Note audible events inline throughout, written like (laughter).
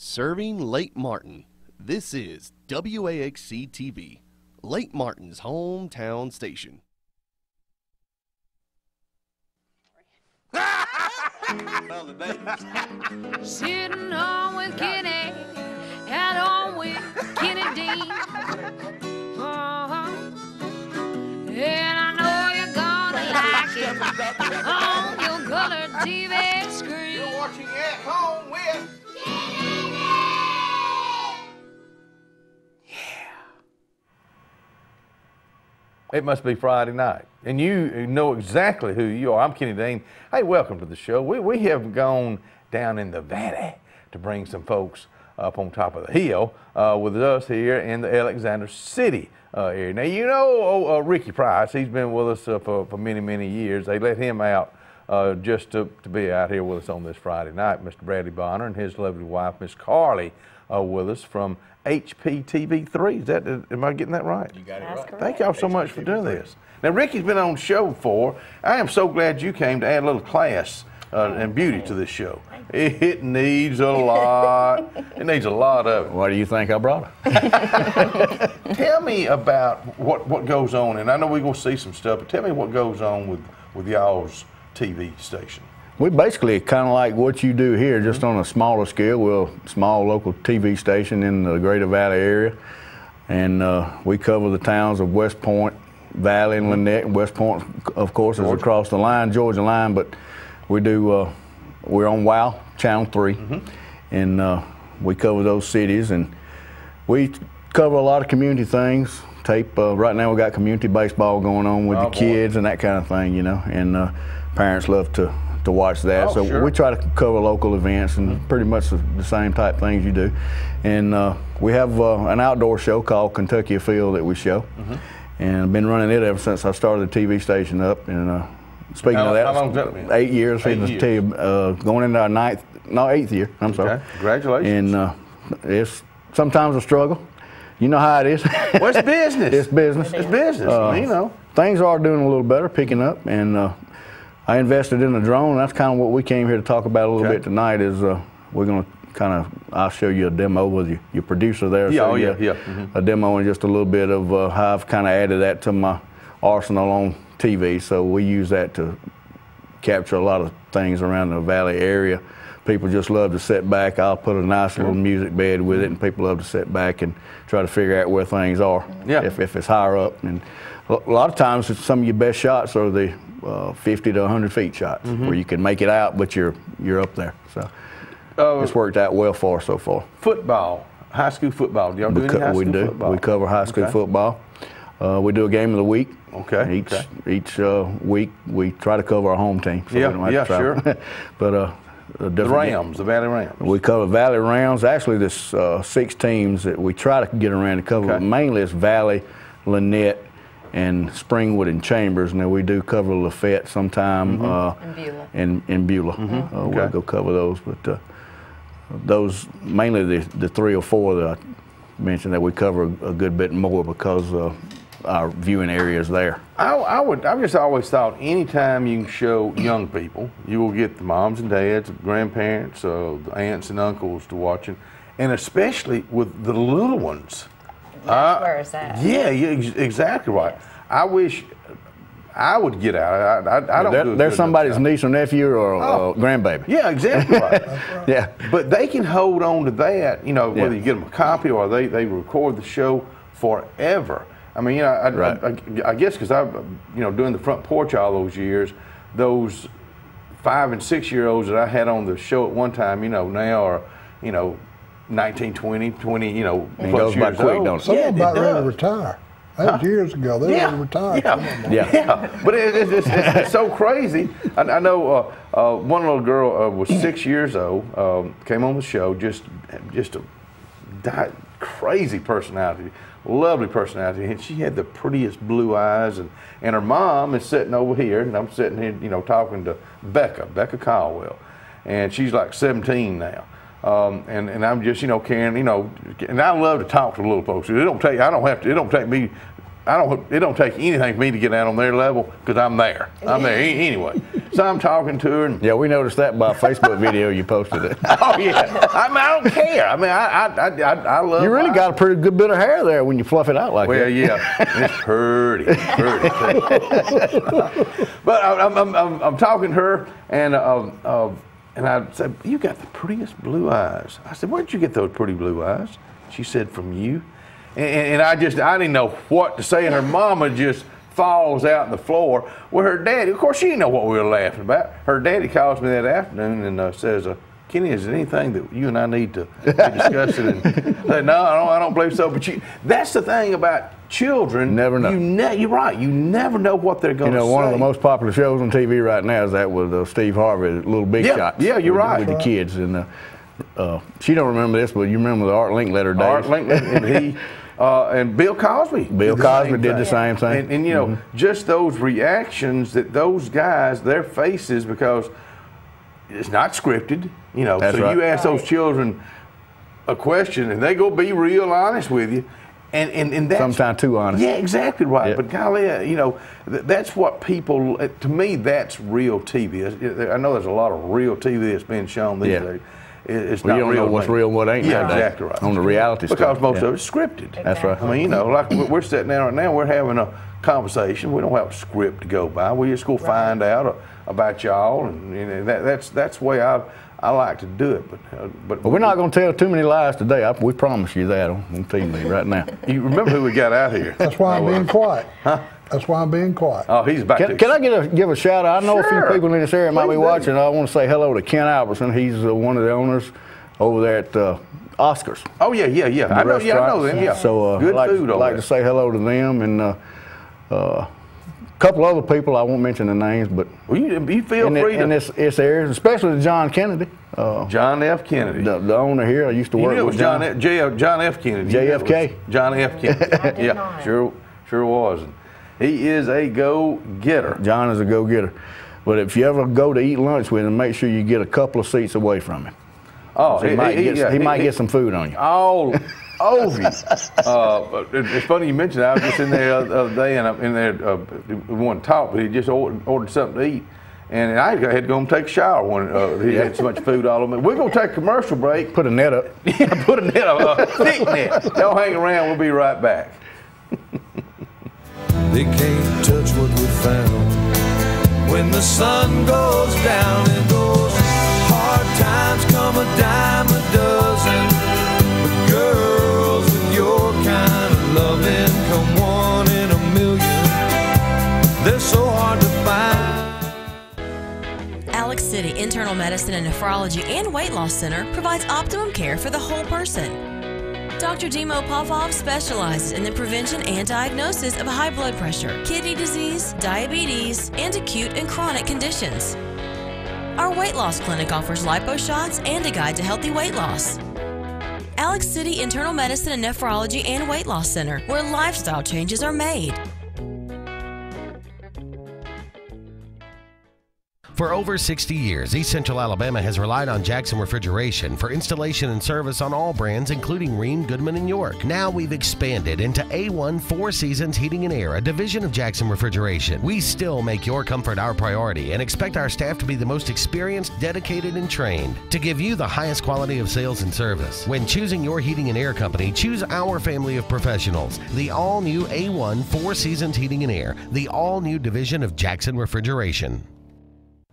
Serving Lake Martin. This is WAXC TV, Lake Martin's hometown station. Sitting home with Kenny, at home with Kenny Dean. Uh-huh. And I know you're gonna like it on your colored TV It must be Friday night. And you know exactly who you are. I'm Kenny Dean. Hey, welcome to the show. We, we have gone down in the valley to bring some folks up on top of the hill uh, with us here in the Alexander City uh, area. Now, you know oh, uh, Ricky Price. He's been with us uh, for, for many, many years. They let him out uh, just to, to be out here with us on this Friday night. Mr. Bradley Bonner and his lovely wife, Miss Carly, uh, with us from HPTV3. Is that, am I getting that right? You got That's correct. Thank y'all so much for doing this. Now, Ricky's been on the show before. I am so glad you came to add a little class uh, and beauty to this show. It, it needs a lot. it needs a lot of it. Why do you think I brought her? (laughs) Tell me about what, what goes on, and I know we're going to see some stuff, but tell me what goes on with, with y'all's TV station. We basically kind of like what you do here, just on a smaller scale. We're a small local TV station in the Greater Valley area, and uh, we cover the towns of West Point, Valley, and Lanett. And West Point, of course, is across the line, Georgia line, but we do. Uh, we're on WOW Channel 3 and uh, we cover those cities, and we cover a lot of community things. Tape uh, right now, we got community baseball going on with Oh, the boy. kids and that kind of thing, you know, and uh, parents love to to watch that. Oh, so sure. we try to cover local events and pretty much the, the same type things you do. And uh, we have uh, an outdoor show called Kentucky Field that we show, Mm-hmm. and I've been running it ever since I started the TV station up. And uh, speaking How- of that, how long's that been? eight years. Eight years. Tell you, uh, going into our ninth, no eighth year. I'm sorry. Okay. Congratulations. And uh, it's sometimes a struggle. You know how it is. Well, it's (laughs) business. it's business. It's business, Uh, you know. Things are doing a little better, picking up, and uh, I invested in a drone. That's kind of what we came here to talk about a little Okay. bit tonight. Is uh, we're going to kind of I'll show you a demo with your, your producer there. Yeah, show oh, yeah, yeah. Mhm. A demo and just a little bit of uh, how I've kind of added that to my arsenal on TV. So we use that to capture a lot of things around the valley area. People just love to sit back. I'll put a nice little music bed with it, and people love to sit back and try to figure out where things are. Yeah. If, if it's higher up, and a a lot of times some of your best shots are the uh, 50 to 100 feet shots, Mm-hmm. where you can make it out, but you're you're up there. So Uh, it's worked out well for us so far. football, high school football. Do y'all do We, any high we school do. football? We cover high school Okay. football. Uh, we do a game of the week. Okay, Each okay. each uh, week we try to cover our home team. So Yeah, we don't have yeah, to sure. (laughs) but uh, a The different game. Rams, the Valley Rams. We cover Valley rounds. Actually, there's uh, six teams that we try to get around to cover. Okay. Mainly it's Valley, Lanett, and Springwood and Chambers. Now we do cover Lafayette sometime. Uh, And Beulah. and, and Beulah. Uh, We'll Mm-hmm. Go cover those, but uh, those mainly the, the three or four that I mentioned that we cover a good bit more because uh, our viewing area is there. I, I would. I've just always thought anytime you can show young people, you will get the moms and dads, grandparents, uh, the aunts and uncles to watching, and especially with the little ones. That's where it's at. Yeah, yeah, ex- exactly right. I wish I would get out. I, I, I don't. There- do there's somebody's niece or nephew or Oh. uh, grandbaby. Yeah, exactly right. (laughs) Yeah. But they can hold on to that, you know, whether Yeah. you get them a copy or they, they record the show forever. I mean, you know, I, Right. I, I guess because I've, you know, doing the front porch all those years, those five and six year olds that I had on the show at one time, you know, now are, you know, 19, 20, 20, you know, It plus goes by years quick, old. don't it? Some Yeah, of them about ready to retire. That was years ago. They Yeah, ready to retire. yeah, Some of them. Yeah. yeah, but it, it, it's, it's, it's so crazy. I, I know uh, uh, one little girl uh, was six (clears throat) years old, um, came on the show, just just a di- crazy personality, lovely personality, and she had the prettiest blue eyes, and, and her mom is sitting over here, and I'm sitting here, you know, talking to Becca, Becca Caldwell, and she's like 17 now. Um, and, and I'm just, you know, can, you know, and I love to talk to little folks. It don't take, I don't have to, it don't take me, I don't, it don't take anything for me to get out on their level because I'm there. I'm there anyway. so I'm talking to her, and Yeah, we noticed that by a Facebook (laughs) video you posted it. (laughs) oh yeah, I mean I don't care. I mean I I I, I, I love. You really I- got a pretty good bit of hair there when you fluff it out like Well, that. Well, yeah, it's pretty, pretty. (laughs) too. but I- I'm, I'm, I'm, I'm talking to her, and uh, uh, and I said, "You got the prettiest blue eyes." I said, "Where'd you get those pretty blue eyes?" She said, "From you." And, and I just, I didn't know what to say, and her mama just falls out on the floor with her daddy. Of course, she didn't know what we were laughing about. Her daddy calls me that afternoon and uh, says. Uh, Kenny, is there anything that you and I need to discuss? It. And I said, no, I don't, I don't believe so. But you, that's the thing about children. Never know. You ne- you're right. You never know what they're going to You to know, say. one of the most popular shows on TV right now is that with uh, Steve Harvey, Little Big Yeah, Shots. yeah, you're with, right. With the kids. And uh, uh, she don't remember this, but you remember the Art Linkletter days. Art Lincoln and he (laughs) uh, and Bill Cosby. Bill did Cosby did the same thing. Mm-hmm. And, and you know, just those reactions that those guys, their faces, because it's not scripted. You know, That's so right. you ask those children a question and they go be real honest with you. And, and, and that's Sometimes too honest. Yeah, exactly right. Yeah. But golly, uh, you know, th- that's what people. uh, To me, that's real TV. I know there's a lot of real TV that's being shown these Yeah. days. It- It's Well, not you don't real know what's to me. real and what ain't Yeah, exactly right. On the reality because stuff, most yeah. of it's scripted. That's right. I mean, you know, like we're- we're sitting down right now, we're having a conversation. We don't have a script to go by. We just go find out uh, about y'all, and, you know, that, that's that's the way I I like to do it. But uh, but, But we're not going to tell too many lies today. I, we promise you that on, on TV right now. (laughs) You remember who we got out here? That's why I'm being quiet. Huh? That's why I'm being quiet. Oh, he's back. Can, can I get a, give a shout out? I know a few people in this area might Please be do. watching. I want to say hello to Ken Albertson. He's uh, one of the owners over there at uh, Oscars. Oh yeah, yeah, yeah. I know, yeah, I know restaurants. them. Yeah. So uh, good I'd like, food over like there. to say hello to them and uh, uh, a couple other people. I won't mention the names, but Well, you, you feel in, free the, in to. this, this area, especially to John Kennedy, uh, John F. Kennedy. the, the owner here. I used to You work knew it with was John F. J. F. John F. Kennedy. You knew it was JFK? John F. Kennedy. (laughs) yeah, sure, sure was. And he is a go-getter. John is a go-getter. But if you ever go to eat lunch with him, make sure you get a couple of seats away from him. Oh, He, might, get, yeah, he might get some food on you. all (laughs) over you. Uh, it's funny you mentioned that. I was just in there the other day, and I'm in there. Uh, we wanted to talk, but he just ordered, ordered something to eat. And I had to go and take a shower when uh, he had so much food all over me. We're going to take a commercial break. Put a net up. (laughs) Yeah, put a net, a thick net. Don't hang around. We'll be right back. They can't touch what we found. When the sun goes down and those hard times come a dime a dozen. Loving come one in a million. They're so hard to find. Alex City Internal Medicine and Nephrology and Weight Loss Center provides optimum care for the whole person. Dr. Dimo Popov specializes in the prevention and diagnosis of high blood pressure, kidney disease, diabetes, and acute and chronic conditions. Our weight loss clinic offers lipo shots and a guide to healthy weight loss. Alex City Internal Medicine and Nephrology and Weight Loss Center, where lifestyle changes are made. For over 60 years, East Central Alabama has relied on Jackson Refrigeration for installation and service on all brands, including Rheem, Goodman, and York. Now we've expanded into A1 Four Seasons Heating and Air, a division of Jackson Refrigeration. We still make your comfort our priority and expect our staff to be the most experienced, dedicated, and trained to give you the highest quality of sales and service. When choosing your heating and air company, choose our family of professionals. The all new A1 Four Seasons Heating and Air, the all new division of Jackson Refrigeration.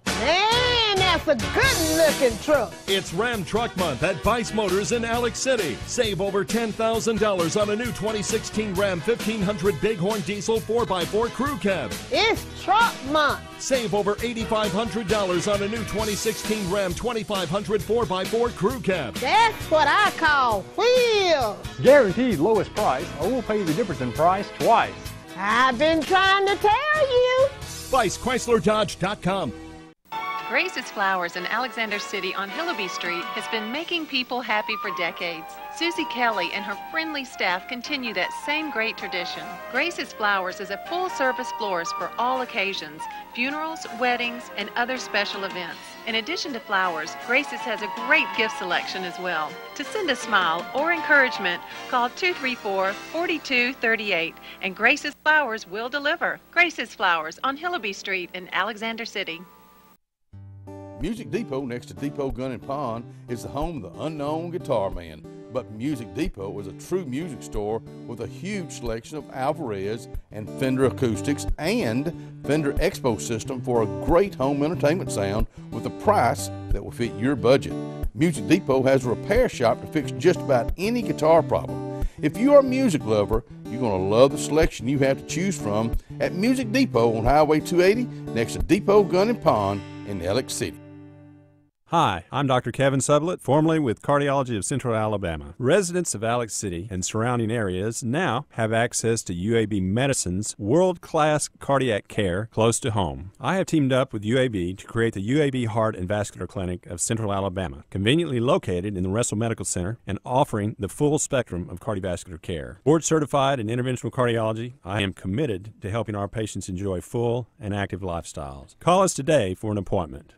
Man, that's a good looking truck. It's Ram Truck Month at Vice Motors in Alex City. Save over $10,000 on a new 2016 Ram 1500 Bighorn Diesel 4x4 Crew Cab. It's truck month. Save over $8,500 on a new 2016 Ram 2500 4x4 Crew Cab. That's what I call wheels. Guaranteed lowest price, or we'll pay you the difference in price twice. I've been trying to tell you. ViceChryslerDodge.com. Grace's Flowers in Alexander City on Hillabee Street has been making people happy for decades. Susie Kelly and her friendly staff continue that same great tradition. Grace's Flowers is a full service florist for all occasions funerals, weddings, and other special events. In addition to flowers, Grace's has a great gift selection as well. To send a smile or encouragement, call 234 4238 and Grace's Flowers will deliver. Grace's Flowers on Hillabee Street in Alexander City. Music Depot next to Depot Gun and Pawn is the home of the unknown guitar man. But Music Depot is a true music store with a huge selection of Alvarez and Fender acoustics and Fender Expo system for a great home entertainment sound with a price that will fit your budget. Music Depot has a repair shop to fix just about any guitar problem. If you are a music lover, you're going to love the selection you have to choose from at Music Depot on Highway 280 next to Depot Gun and Pawn in Alex City. Hi, I'm Dr. Kevin Sublett, formerly with Cardiology of Central Alabama. Residents of Alex City and surrounding areas now have access to UAB Medicine's world class cardiac care close to home. I have teamed up with UAB to create the UAB Heart and Vascular Clinic of Central Alabama, conveniently located in the Russell Medical Center and offering the full spectrum of cardiovascular care. Board certified in interventional cardiology, I am committed to helping our patients enjoy full and active lifestyles. Call us today for an appointment.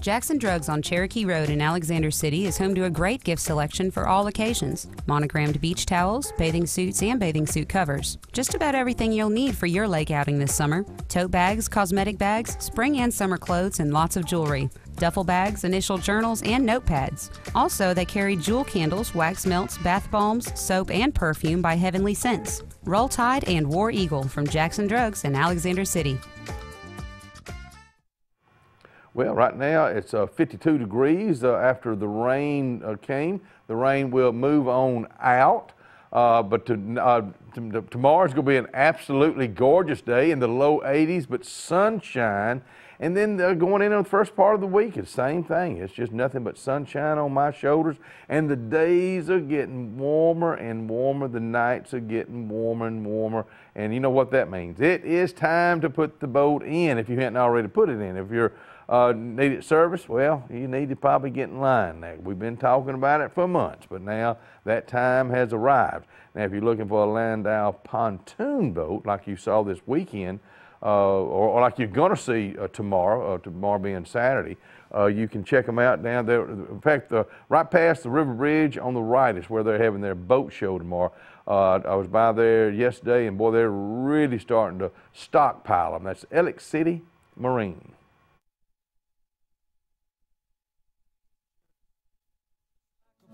Jackson Drugs on Cherokee Road in Alexander City is home to a great gift selection for all occasions monogrammed beach towels, bathing suits, and bathing suit covers. Just about everything you'll need for your lake outing this summer tote bags, cosmetic bags, spring and summer clothes, and lots of jewelry. Duffel bags, initial journals, and notepads. Also, they carry jewel candles, wax melts, bath balms, soap, and perfume by Heavenly Scents. Roll Tide and War Eagle from Jackson Drugs in Alexander City. Well, right now it's uh, 52 degrees uh, after the rain uh, came. The rain will move on out, uh, but to, uh, to, tomorrow's going to be an absolutely gorgeous day in the low 80s, but sunshine. And then going into the first part of the week, it's the same thing. It's just nothing but sunshine on my shoulders. And the days are getting warmer and warmer. The nights are getting warmer and warmer. And you know what that means. It is time to put the boat in if you hadn't already put it in. If you're uh, needed service, well, you need to probably get in line now. We've been talking about it for months, but now that time has arrived. Now, if you're looking for a Landau pontoon boat like you saw this weekend, uh, or, or, like you're going to see uh, tomorrow, uh, tomorrow being Saturday, uh, you can check them out down there. In fact, right past the river bridge on the right is where they're having their boat show tomorrow. Uh, I was by there yesterday, and boy, they're really starting to stockpile them. That's Alex City Marine. discover another heart looking for love. And I was alone.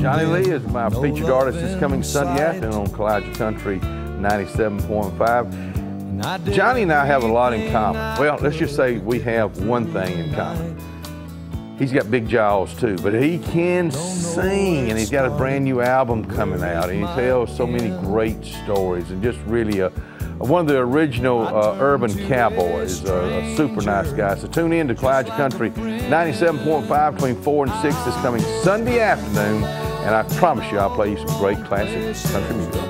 Johnny Lee is my featured artist this coming Sunday afternoon on Kowaliga Country 97.5. Johnny and I have a lot in common. Well, let's just say we have one thing in common. He's got big jaws too, but he can sing, and he's got a brand new album coming out, and he tells so many great stories, and just really a, one of the original uh, urban cowboys, uh, a super nice guy. So tune in to Kowaliga Country 97.5 between 4 and 6 this coming Sunday afternoon, and I promise you I'll play you some great classic country music.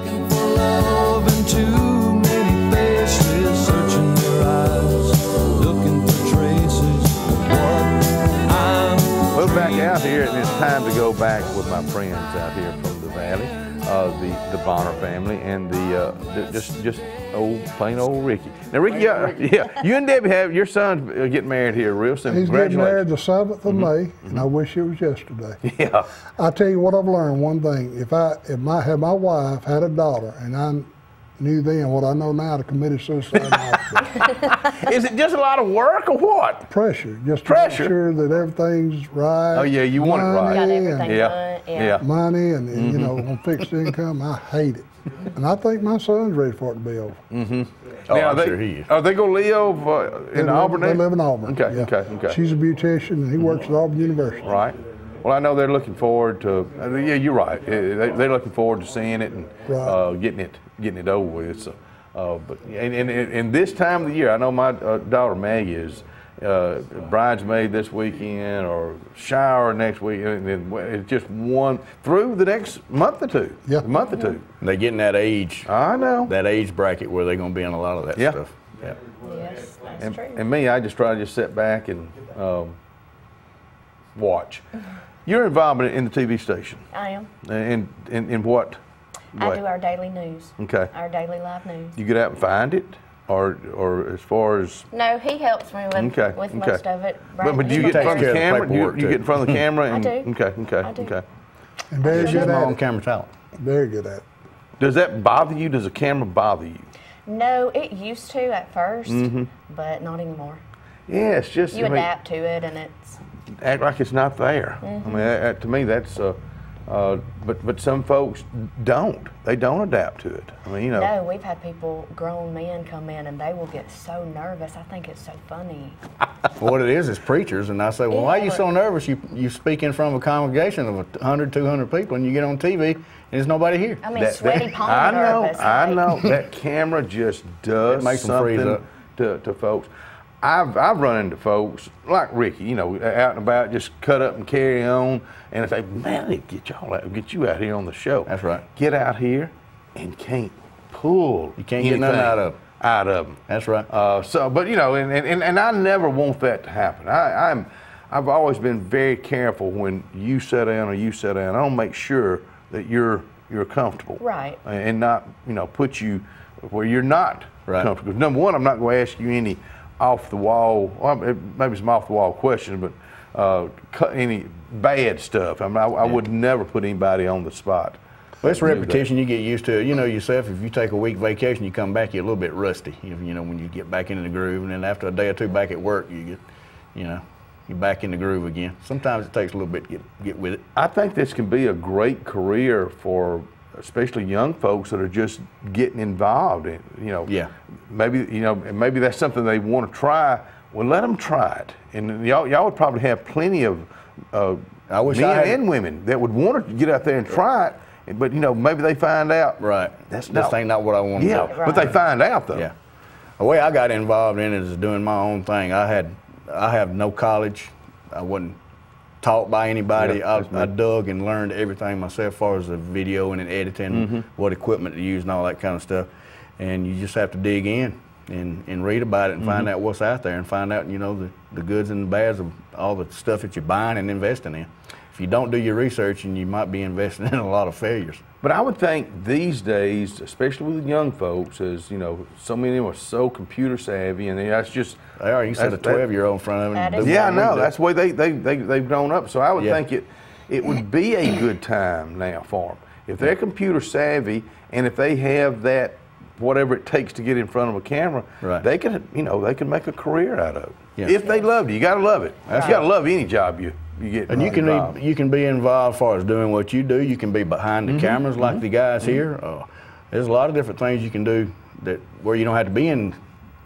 Back out here, and it's time to go back with my friends out here from the valley, uh, the the Bonner family, and the, uh, the, just just old plain old Ricky. Now, Ricky, yeah, (laughs) yeah, you and Debbie have your son uh, getting married here real soon. He's getting married the seventh of mm -hmm. May, mm -hmm. and I mm-hmm. wish it was yesterday. (laughs) Yeah. I tell you what I've learned. One thing: if I if my had my wife had a daughter, and I knew then what I know now to committed suicide. (laughs) Is it just a lot of work or what? Pressure, just pressure. to make sure that everything's right. Oh yeah, you want it right. Got everything yeah. yeah. yeah. Money and, and mm-hmm. you know on fixed income, I hate it. And I think my son's ready for it to be over. Mm-hmm. Oh, now, I'm they, sure he is. Are they going to live uh, in they Auburn? Live, they live in Auburn. Okay, yeah. okay, okay. She's a beautician and he works at Auburn University. Right. Well, I know they're looking forward to. Uh, yeah, you're right. They're looking forward to seeing it and right. uh, getting it, getting it over with. So, uh, but and, and, and, this time of the year, I know my uh, daughter Maggie is uh, bridesmaid this weekend or shower next week, and then it's just one through the next month or two. Yeah, month or two. They get in that age. I know that age bracket where they're going to be in a lot of that yeah. stuff. Yeah. Yes, that's and, true. And me, I just try to just sit back and um, watch. You're involved in the TV station. I am. In in, in what? I do our daily news. Okay. Our daily live news. You get out and find it? or or as far as No, he helps me with, okay, with okay. most of it. But, but do you get in front of the care the camera? Do you, you get in front of the camera? (laughs) I And, do. Okay, okay, I do. okay. And very good at on camera talent. Very good at it. Does that bother you? Does a camera bother you? No, it used to at 1st Mhm. but not anymore. Yeah, it's just You I mean, adapt to it, and it's act like it's not there. I Mhm. mean, that, that- to me, that's. Uh, uh, but but some folks don't. They don't adapt to it. I mean, you know. no. We've had people, grown men, come in, and they will get so nervous. I think it's so funny. (laughs) what it is is preachers, and I say, well, why are you so nervous? You you speak in front of a congregation of 100, 200 people, and you get on TV, and there's nobody here. I mean, sweaty palm I know, nervous. I like- know. (laughs) that camera just does It makes 'em freeze something up. to, to folks. I've, I've run into folks like Ricky, you know, out and about, just cut up and carry on. And if they, man, they get y'all out, get you out here on the show. That's right. Get out here and can't pull. You can't get nothing anything out of 'em. Out of them. That's right. Uh, so, but you know, and, and, and I never want that to happen. I, I'm, I've always been very careful when you sit down or you sit down. I don't make sure that you're you're comfortable Right. and not you know put you where you're not Right. comfortable. Number one, I'm not going to ask you any off the wall, well, it- maybe some off the wall questions, but uh, any bad stuff. I, mean, I, I would never put anybody on the spot. Well, it's to do that. repetition. You get used to it. You know yourself. If you take a week vacation, you come back, you're a little bit rusty. You, you know when you get back into the groove, and then after a day or two back at work, you get, you know, you're back in the groove again. Sometimes it takes a little bit to get get with it. I think this can be a great career for especially young folks that are just getting involved in, you know. Yeah. Maybe, you know, and maybe that's something they want to try. Well, let them try it. And y'all, y'all would probably have plenty of uh, I wish men I had- and women that would want to get out there and try it. But, you know, maybe they find out. Right. That's this ain't not what I want Yeah, to do. but they find out, though. Yeah. The way I got involved in it is doing my own thing. I had, I have no college. I wasn't taught by anybody. Yeah. I, I dug and learned everything myself, as far as the video and editing, Mhm. what equipment to use, and all that kind of stuff. And you just have to dig in and, and read about it and find Mhm. out what's out there and find out, you know, the, the goods and the bads of all the stuff that you're buying and investing in. If you don't do your research, and you might be investing in a lot of failures. But I would think these days, especially with young folks, as you know, so many of them are so computer savvy, and that's just They are. You can set a 12 year old in front of them. And Yeah, I know. That's the way they, they, they, they've grown up. So I would Yeah. think it, it would be a good time now for them. If they're computer savvy and if they have that, whatever it takes to get in front of a camera, Right. they can, you know, they can make a career out of it. Yeah. If they love it. you got to love it. That's you got to love any job you, you get And you can involved. be, you can be involved as far as doing what you do. You can be behind the Mhm, cameras like mhm, the guys mhm. here. Uh, there's a lot of different things you can do that where you don't have to be in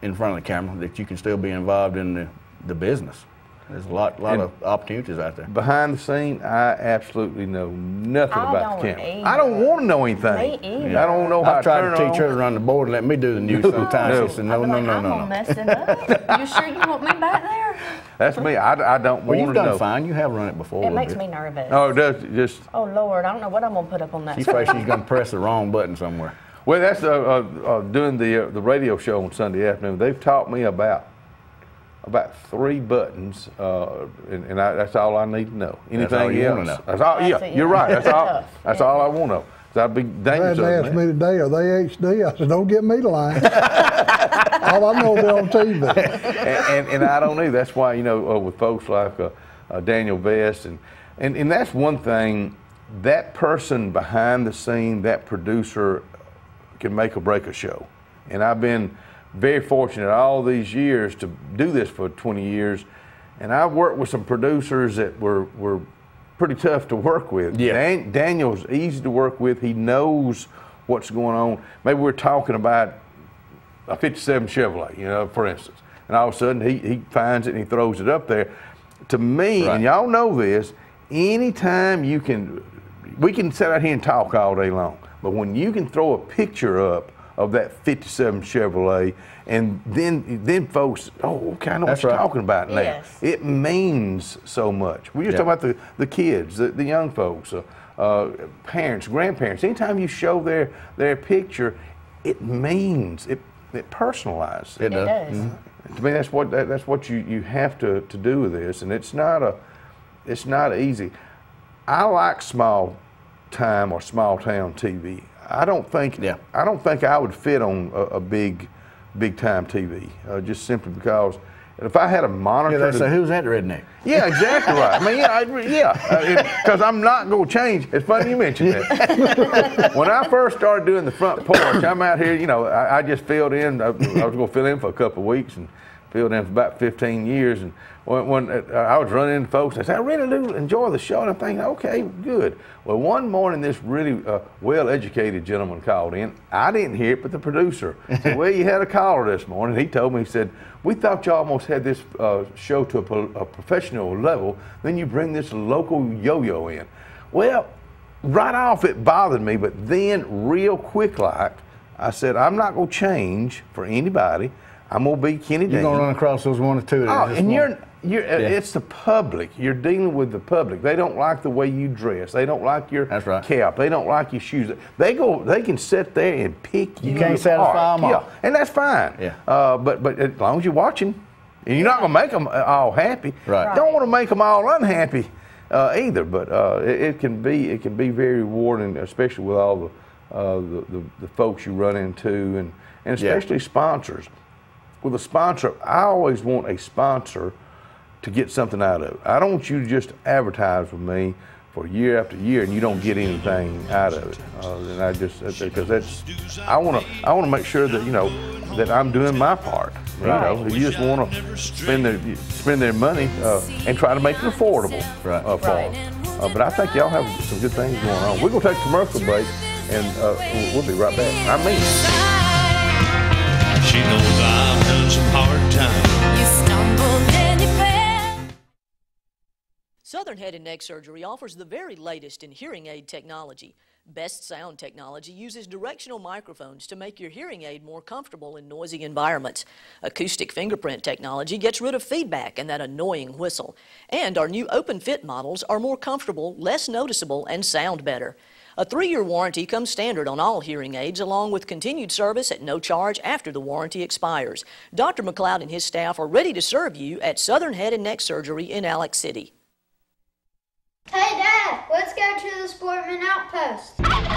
in front of the camera. That you can still be involved in the, the business. There's a lot lot And- of opportunities out there. Behind the scene, I absolutely know nothing I about the camera. either. I don't want to know anything. Me either. I don't know how I've tried to to teach it her to on. run the board and let me do the news (laughs) sometimes. No. She said, no, I'd no, like, no, I'm no, gonna no. mess it up. (laughs) you sure you want me back there? That's me. I, I don't Well, want you've to done know. fine. You have run it before. It makes bit. me nervous. Oh, it does just Oh Lord, I don't know what I'm gonna put up on that. She's afraid she's going to press the wrong button somewhere. Well, that's uh, uh, uh, doing the uh, the radio show on Sunday afternoon. They've taught me about about three buttons, uh, and, and I, that's all I need to know. Anything all you else? know. That's all. That's yeah, it, you're right. That's all. That's yeah. all I want to know. 'Cause I'd be dangerous. Glad they other asked me today, are they HD? I said, don't get me to line. (laughs) All I know they're on TV. (laughs) and, and, and I don't either. That's why you know uh, with folks like uh, uh, Daniel Vest, and, and and that's one thing. That person behind the scene, that producer, can make or break a show. And I've been very fortunate all these years to do this for 20 years. And I've worked with some producers that were, were pretty tough to work with. Yeah. Dan, Daniel's easy to work with. He knows what's going on. Maybe we're talking about a 57 Chevrolet, you know, for instance. And all of a sudden he, he finds it and he throws it up there. To me, Right. and y'all know this, anytime you can, we can sit out here and talk all day long, but when you can throw a picture up of that 57 Chevrolet, and then then folks, oh, okay, I know That's what you're right. talking about now. Yes. It means so much. We just Yeah. talking about the, the kids, the, the young folks, uh, uh, parents, grandparents. Anytime you show their their picture, it means it it personalizes. It It does. does. Mm-hmm. To me, that's what that, that's what you, you have to, to do with this, and it's not a it's not easy. I like small time or small town TV. I don't think Yeah. I don't think I would fit on a, a big big time TV, uh, just simply because if I had a monitor, Yeah, say, who's that redneck? yeah, exactly right. I mean, yeah, I, yeah, because I'm not going to change. It's funny you mentioned that. (laughs) when I first started doing the front porch, I'm out here. You know, I, I just filled in. I, I was going to fill in for a couple of weeks and filled in for about 15 years. And when, when uh, I was running into folks, they said, "I really do enjoy the show." And I'm thinking, "Okay, good." Well, one morning, this really uh, well-educated gentleman called in. I didn't hear it, but the producer said, (laughs) "Well, you had a caller this morning." He told me, he said, "We thought you almost had this uh, show to a, a professional level. Then you bring this local yo-yo in." Well, right off it bothered me, but then real quick like, I said, "I'm not going to change for anybody. I'm going to be Kenny You're Dean." going to run across those one or two. Oh, and won't- you're you're uh, Yeah. it's the public. You're dealing with the public. They don't like the way you dress. They don't like your cap. They don't like your shoes. They go. They can sit there and pick you. You can't apart. satisfy 'em all. Yeah, and that's fine. Yeah. Uh, but but as long as you're watching, and you're not gonna make them all happy. Right. Don't want to make them all unhappy uh, either. But uh, it, it can be it can be very rewarding, especially with all the uh, the, the, the folks you run into, and and Yeah. especially sponsors with a sponsor, I always want a sponsor to get something out of it. I don't want you to just advertise with me for year after year and you don't get anything out of it. Uh, and I just because that's I want to I want to make sure that you know that I'm doing my part. Right. You know, you just want to spend their spend their money uh, and try to make it affordable Right. uh, for them. Uh, but I think y'all have some good things going on. We're gonna take a commercial break and uh, we'll be right back. I mean. She knows I've done some hard times. Southern Head and Neck Surgery offers the very latest in hearing aid technology. Best Sound technology uses directional microphones to make your hearing aid more comfortable in noisy environments. Acoustic fingerprint technology gets rid of feedback and that annoying whistle. And our new open fit models are more comfortable, less noticeable, and sound better. A three year warranty comes standard on all hearing aids, along with continued service at no charge after the warranty expires. Dr. McLeod and his staff are ready to serve you at Southern Head and Neck Surgery in Alex City. Hey, Dad, let's go to the Sportman Outpost.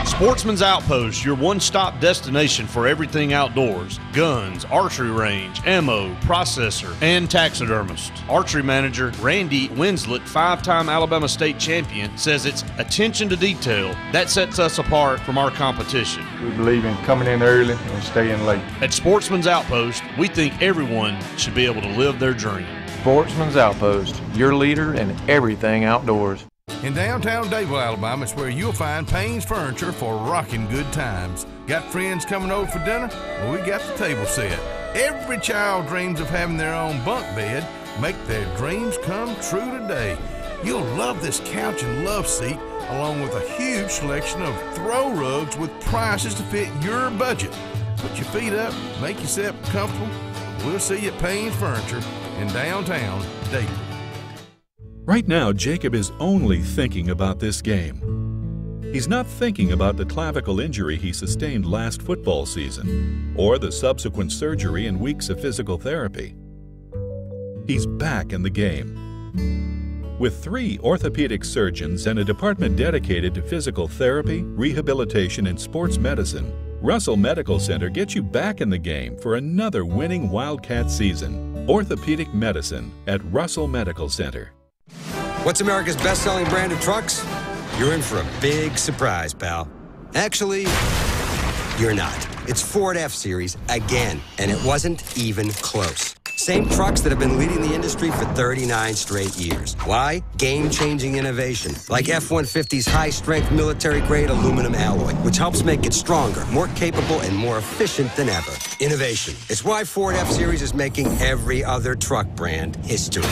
Sportsman's Outpost, your one stop destination for everything outdoors guns, archery range, ammo, processor, and taxidermist. Archery manager Randy Winslet, five time Alabama state champion, says it's attention to detail that sets us apart from our competition. We believe in coming in early and staying late. At Sportsman's Outpost, we think everyone should be able to live their dream. Sportsman's Outpost, your leader in everything outdoors. In downtown Dadeville, Alabama, is where you'll find Payne's Furniture for rocking good times. Got friends coming over for dinner? Well, we got the table set. Every child dreams of having their own bunk bed. Make their dreams come true today. You'll love this couch and love seat, along with a huge selection of throw rugs with prices to fit your budget. Put your feet up, make yourself comfortable. We'll see you at Payne's Furniture in downtown Dadeville. Right now, Jacob is only thinking about this game. He's not thinking about the clavicle injury he sustained last football season or the subsequent surgery and weeks of physical therapy. He's back in the game. With three orthopedic surgeons and a department dedicated to physical therapy, rehabilitation, and sports medicine, Russell Medical Center gets you back in the game for another winning Wildcat season. Orthopedic medicine at Russell Medical Center. What's America's best selling brand of trucks? You're in for a big surprise, pal. Actually, you're not. It's Ford F Series again, and it wasn't even close. Same trucks that have been leading the industry for 39 straight years. Why? Game changing innovation, like F 150's high strength military grade aluminum alloy, which helps make it stronger, more capable, and more efficient than ever. Innovation. It's why Ford F Series is making every other truck brand history.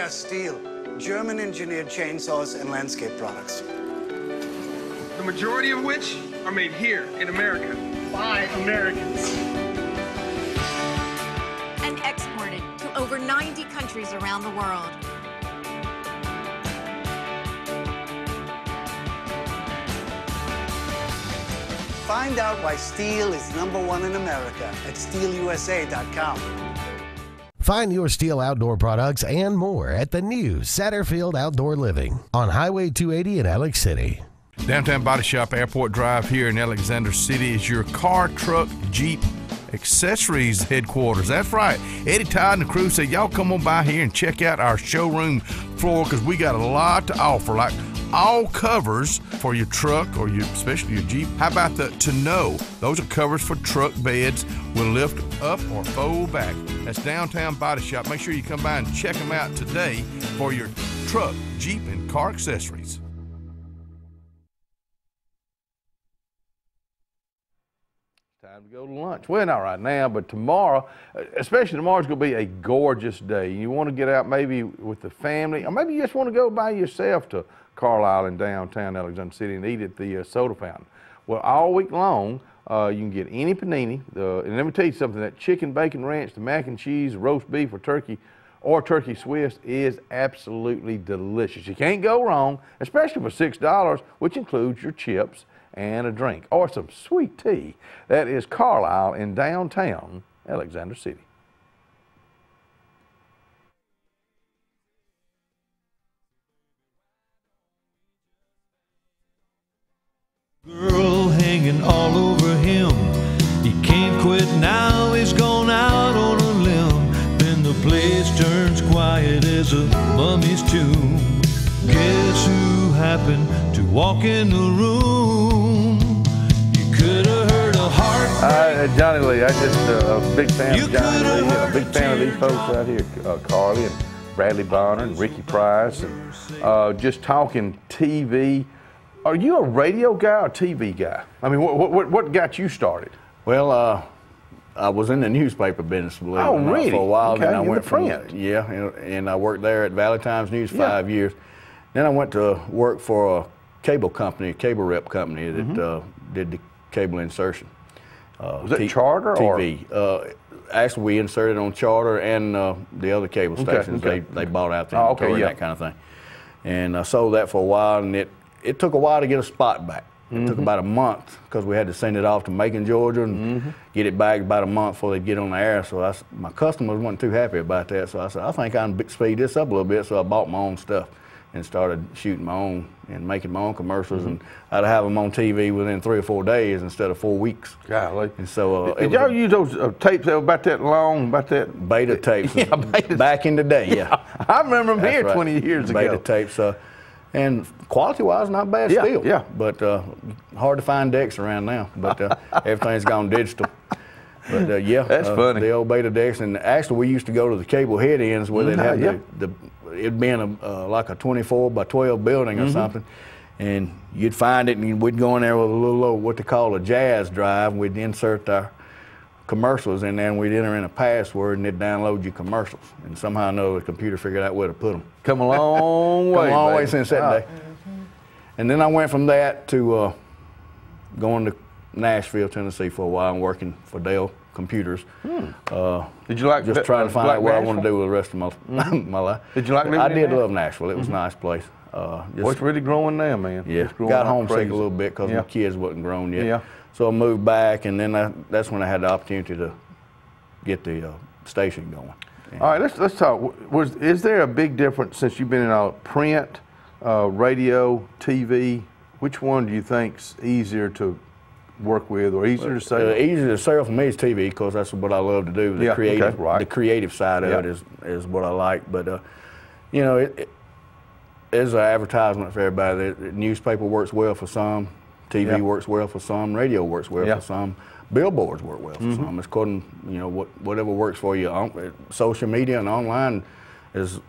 We are STIHL, German engineered chainsaws and landscape products. the majority of which are made here in America by Americans. and exported to over 90 countries around the world. Find out why STIHL is number one in America at stihlusa.com. Find your STIHL outdoor products and more at the new Satterfield Outdoor Living on Highway 280 in Alex City. Downtown Body Shop Airport Drive here in Alexander City is your car, truck, Jeep accessories headquarters. That's right. Eddie Todd and the crew said, y'all come on by here and check out our showroom floor because we got a lot to offer. Like all covers for your truck or your, especially your Jeep. How about the tonneau? Those are covers for truck beds. Will lift up or fold back. That's downtown body shop. Make sure you come by and check them out today for your truck, Jeep, and car accessories. Time to go to lunch. Well, not right now, but tomorrow, uh, especially tomorrow's going to be a gorgeous day. You want to get out maybe with the family, or maybe you just want to go by yourself to Carlisle in downtown Alexander City and eat at the uh, soda fountain. Well, all week long, uh, you can get any panini. The, and let me tell you something: that chicken bacon ranch, the mac and cheese, roast beef, or turkey, or turkey Swiss is absolutely delicious. You can't go wrong, especially for six dollars, which includes your chips and a drink or some sweet tea. That is Carlisle in downtown Alexander City. Girl hanging all over him. He can't quit now, he's gone out on a limb. Then the place turns quiet as a mummy's tomb. Guess who happened to walk in the room? You could have heard a heart. Uh, Johnny Lee, I'm just uh, a big fan of Johnny Lee, a big fan of these folks out here, uh, Carly and Bradley Bonner and Ricky Price, and uh, just talking TV. Are you a radio guy or TV guy? I mean, what, what, what got you started? Well, uh, I was in the newspaper business, believe it Oh, or not, really? for a while. Okay, Then I in went the from print. yeah, and, and I worked there at Valley Times News Yeah. five years. Then I went to work for a cable company, a cable rep company that Mhm. uh, did the cable insertion. Uh, Was it Charter or- TV? Uh, actually, we inserted on Charter and uh, the other cable stations. okay. They they bought out the Oh, okay, inventory yeah. and that kind of thing. And I sold that for a while, and it it took a while to get a spot back. It took Mhm. about a month because we had to send it off to Macon, Georgia, and Mm-hmm. get it back about a month before they'd get on the air. So I my customers weren't too happy about that. So I said, I think I can speed this up a little bit. So I bought my own stuff and started shooting my own and making my own commercials. And I'd have them on TV within three or four days instead of four weeks. Golly. And so uh, Did y'all use those uh, tapes that were about that long, about that? beta tapes. (laughs) Yeah, beta back in the day, yeah. (laughs) I remember them That's here right. 20 years beta ago. Beta tapes. Uh, and quality wise, not bad Yeah, still. yeah. But uh, hard to find decks around now. But uh, (laughs) everything's gone digital. But uh, yeah, That's uh, funny. The old beta decks, and actually we used to go to the cable head ends where they'd Mhm, have yeah. the, the it'd be in a uh, like a 24 by 12 building or Mhm. something, and you'd find it, and we'd go in there with a little old, what they call a Jaz drive. and We'd insert our commercials in there, and we'd enter in a password, and it'd download your commercials. And somehow or another, the computer figured out where to put them. Come a long (laughs) way. Come way. a long way since that day. And then I went from that to uh, going to Nashville, Tennessee for a while and working for Dell Computers. Uh, Did you like just trying to find like out what I want to do with the rest of my Mhm. (laughs) my life? Did you like living I did Nashville? love Nashville. It was Mhm. a nice place. Uh, Well, it's really growing now, man. yeah, It's growing got homesick crazy. a little bit because Yeah. my kids wasn't grown yet. Yeah. So I moved back, and then I, that's when I had the opportunity to get the uh, station going. All right, let's let's talk. Was is there a big difference since you've been in all print, uh, radio, TV? Which one do you think's easier to work with or easier to say? Uh, easier to sell for me is TV because that's what I love to do. The Yeah, creative, okay, right. the creative side of Yeah. it is is what I like. But uh, you know, it, it is an advertisement for everybody. The newspaper works well for some, TV Yeah. works well for some, radio works well Yeah. for some, billboards work well for Mhm. some. It's according, you know, what whatever works for you. On, uh, social media and online is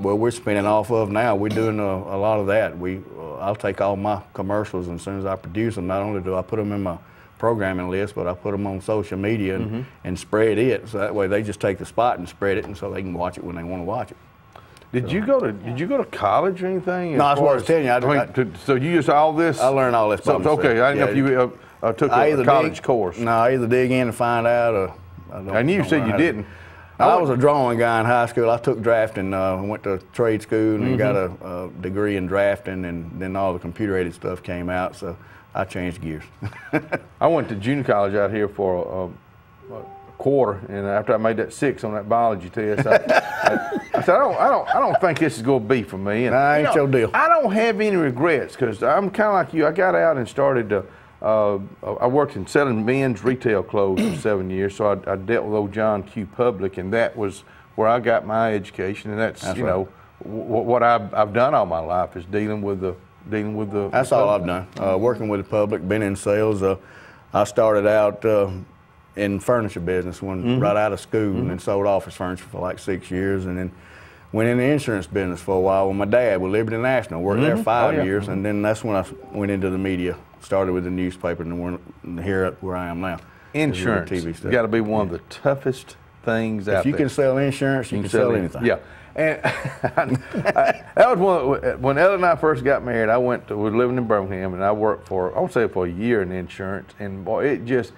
well, we're spinning off of now. We're doing a, a lot of that. We, uh, I'll take all my commercials, and as soon as I produce them, not only do I put them in my programming list, but I put them on social media and, Mhm. and spread it. So that way, they just take the spot and spread it, and so they can watch it when they want to watch it. Did you go to Did you go to college or anything? No, as that's what I was telling you. I- mean, to- so you just all this? I learned all this So, okay, I didn't know if you uh, uh, took a, a college dig- course. No, I either dig in and find out, or I don't. Knew you said you didn't. I was a drawing guy in high school. I took drafting. Uh, went to trade school and got a, Mhm. a degree in drafting, and then all the computer-aided stuff came out. So I changed gears. (laughs) I went to junior college out here for a, a quarter, and after I made that six on that biology test, I, I, I said, I don't, I don't, I don't think this is going to be for me. And Nah, ain't you know, your deal. I don't have any regrets because I'm kind of like you. I got out and started to. Uh, I worked in selling men's retail clothes for seven years, so I, I dealt with old John Q. Public, and that was where I got my education, and that's, That's you right. know w- what I've, I've done all my life is dealing with the dealing with the. That's all I've done. Uh, working with the public, been in sales. Uh, I started out uh, in furniture business when Mhm. right out of school, Mhm. and then sold office furniture for like six years, and then went in the insurance business for a while with my dad with Liberty National. Worked there Mhm. five Oh, yeah. years, and then that's when I went into the media. Started with the newspaper, and then we're here at where I am now. is with the Insurance. TV stuff. got to be one of the toughest things out there. If you can sell insurance, you, can, sell anything. Yeah. And (laughs) I, that was one, when Ellen and I first got married, I went to, we were living in Birmingham and I worked for, I would say for a year in insurance. And boy, it just,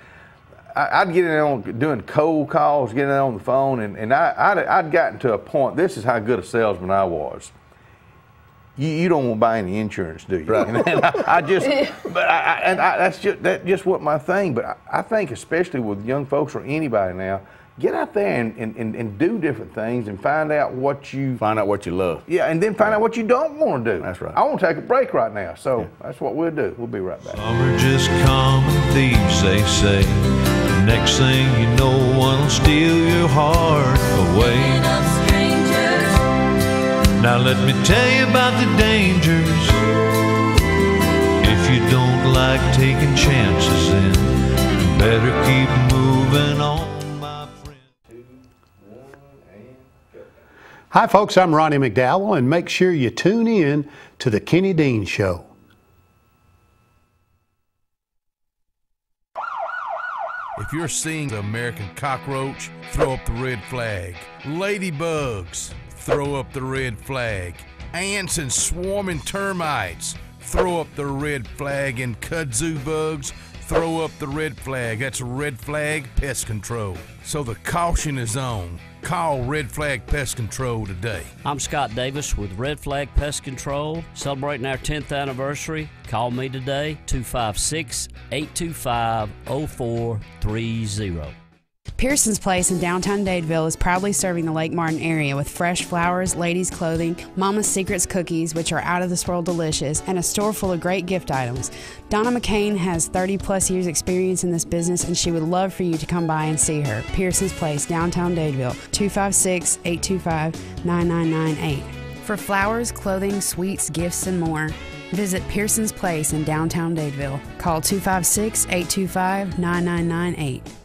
I, I'd get in on doing cold calls, getting on the phone, and, and I, I'd, I'd gotten to a point, this is how good a salesman I was. You, you don't want to buy any insurance, do you? Right. (laughs) And I, I just, (laughs) but I, I, and I, that's just that just what my thing. But I, I think especially with young folks or anybody now, get out there and, and, and, and do different things and find out what you find out what you love. Yeah, and then find out what you don't want to do. That's right. I want to take a break right now, so that's what we'll do. We'll be right back. Some are just common thieves, they say. Next thing you know, one will steal your heart away. Now let me tell you about the dangers. If you don't like taking chances, then you better keep moving on. Hi, folks. I'm Ronnie McDowell, and make sure you tune in to the Kenny Dean Show. If you're seeing the American cockroach, throw up the red flag. Ladybugs, throw up the red flag. Ants and swarming termites, throw up the red flag. And kudzu bugs, throw up the red flag. That's red flag pest control. So the caution is on. Call Red Flag Pest Control today. I'm Scott Davis with Red Flag Pest Control, celebrating our 10th anniversary. Call me today, 256 825 0430. Pearson's Place in downtown Dadeville is proudly serving the Lake Martin area with fresh flowers, ladies' clothing, Mama's Secrets cookies, which are out of this world delicious, and a store full of great gift items. Donna McCain has 30 plus years experience in this business and she would love for you to come by and see her. Pearson's Place, downtown Dadeville, 256 825 9998. For flowers, clothing, sweets, gifts, and more, visit Pearson's Place in downtown Dadeville. Call 256 825 9998.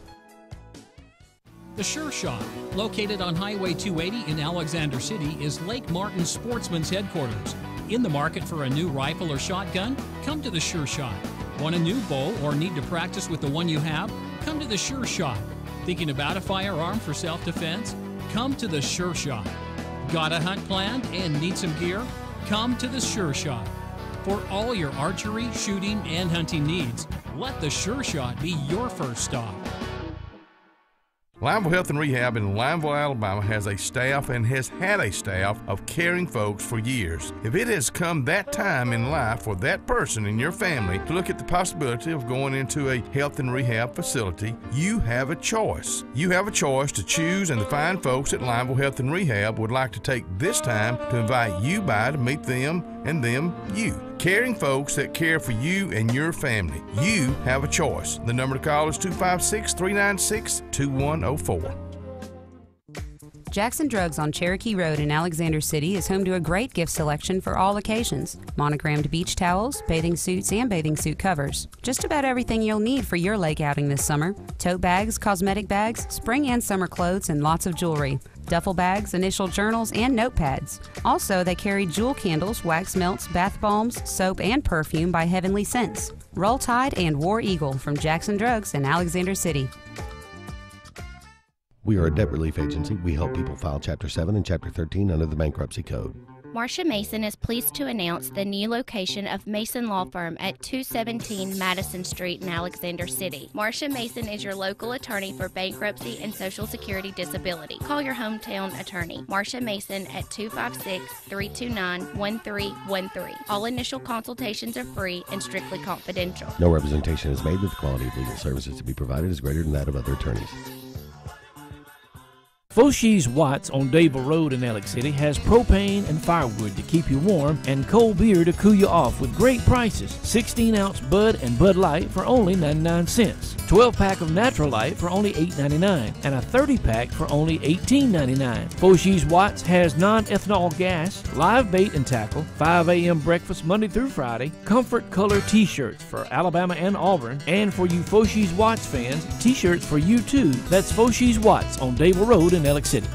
The Sure Shot, located on Highway 280 in Alexander City, is Lake Martin Sportsman's headquarters. In the market for a new rifle or shotgun? Come to the Sure Shot. Want a new bow or need to practice with the one you have? Come to the Sure Shot. Thinking about a firearm for self defense? Come to the Sure Shot. Got a hunt planned and need some gear? Come to the Sure Shot. For all your archery, shooting, and hunting needs, let the Sure Shot be your first stop. Lineville Health and Rehab in Lineville, Alabama has a staff and has had a staff of caring folks for years. If it has come that time in life for that person in your family to look at the possibility of going into a health and rehab facility, you have a choice. You have a choice to choose, and the fine folks at Lineville Health and Rehab would like to take this time to invite you by to meet them and them you. Caring folks that care for you and your family. You have a choice. The number to call is 256 396 2104. Jackson Drugs on Cherokee Road in Alexander City is home to a great gift selection for all occasions monogrammed beach towels, bathing suits, and bathing suit covers. Just about everything you'll need for your lake outing this summer tote bags, cosmetic bags, spring and summer clothes, and lots of jewelry. Duffel bags, initial journals, and notepads. Also, they carry jewel candles, wax melts, bath bombs, soap, and perfume by Heavenly Scents. Roll Tide and War Eagle from Jackson Drugs in Alexander City. We are a debt relief agency. We help people file Chapter 7 and Chapter 13 under the Bankruptcy Code. Marcia Mason is pleased to announce the new location of Mason Law Firm at 217 Madison Street in Alexander City. Marcia Mason is your local attorney for bankruptcy and Social Security disability. Call your hometown attorney, Marcia Mason, at 256 329 1313. All initial consultations are free and strictly confidential. No representation is made that the quality of legal services to be provided is greater than that of other attorneys. Foshie's Watts on Dadeville Road in Alex City has propane and firewood to keep you warm and cold beer to cool you off with great prices. 16 ounce Bud and Bud Light for only 99 cents. 12 pack of Natural Light for only $8.99 and a 30 pack for only $18.99. Foshie's Watts has non ethanol gas, live bait and tackle, 5 a.m. breakfast Monday through Friday, comfort color t shirts for Alabama and Auburn, and for you Foshie's Watts fans, t shirts for you too. That's Foshie's Watts on Dable Road in City.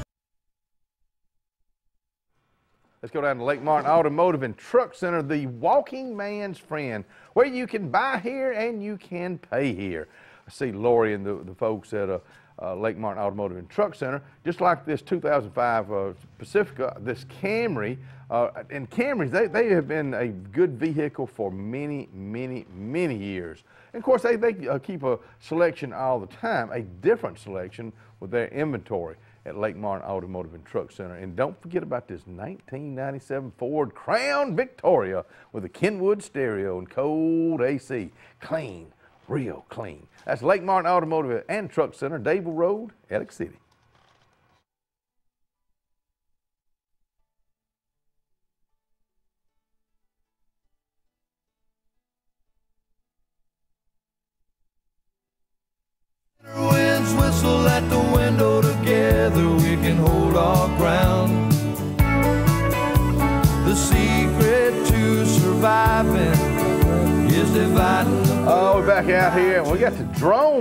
Let's go down to Lake Martin Automotive and Truck Center, the walking man's friend, where you can buy here and you can pay here. I see Lori and the, the folks at uh, uh, Lake Martin Automotive and Truck Center, just like this 2005 uh, Pacifica, this Camry, uh, and Camrys, they, they have been a good vehicle for many, many, many years. And of course, they, they uh, keep a selection all the time, a different selection with their inventory at Lake Martin Automotive and Truck Center. And don't forget about this 1997 Ford Crown Victoria with a Kenwood stereo and cold AC. Clean, real clean. That's Lake Martin Automotive and Truck Center, Dable Road, Alex City.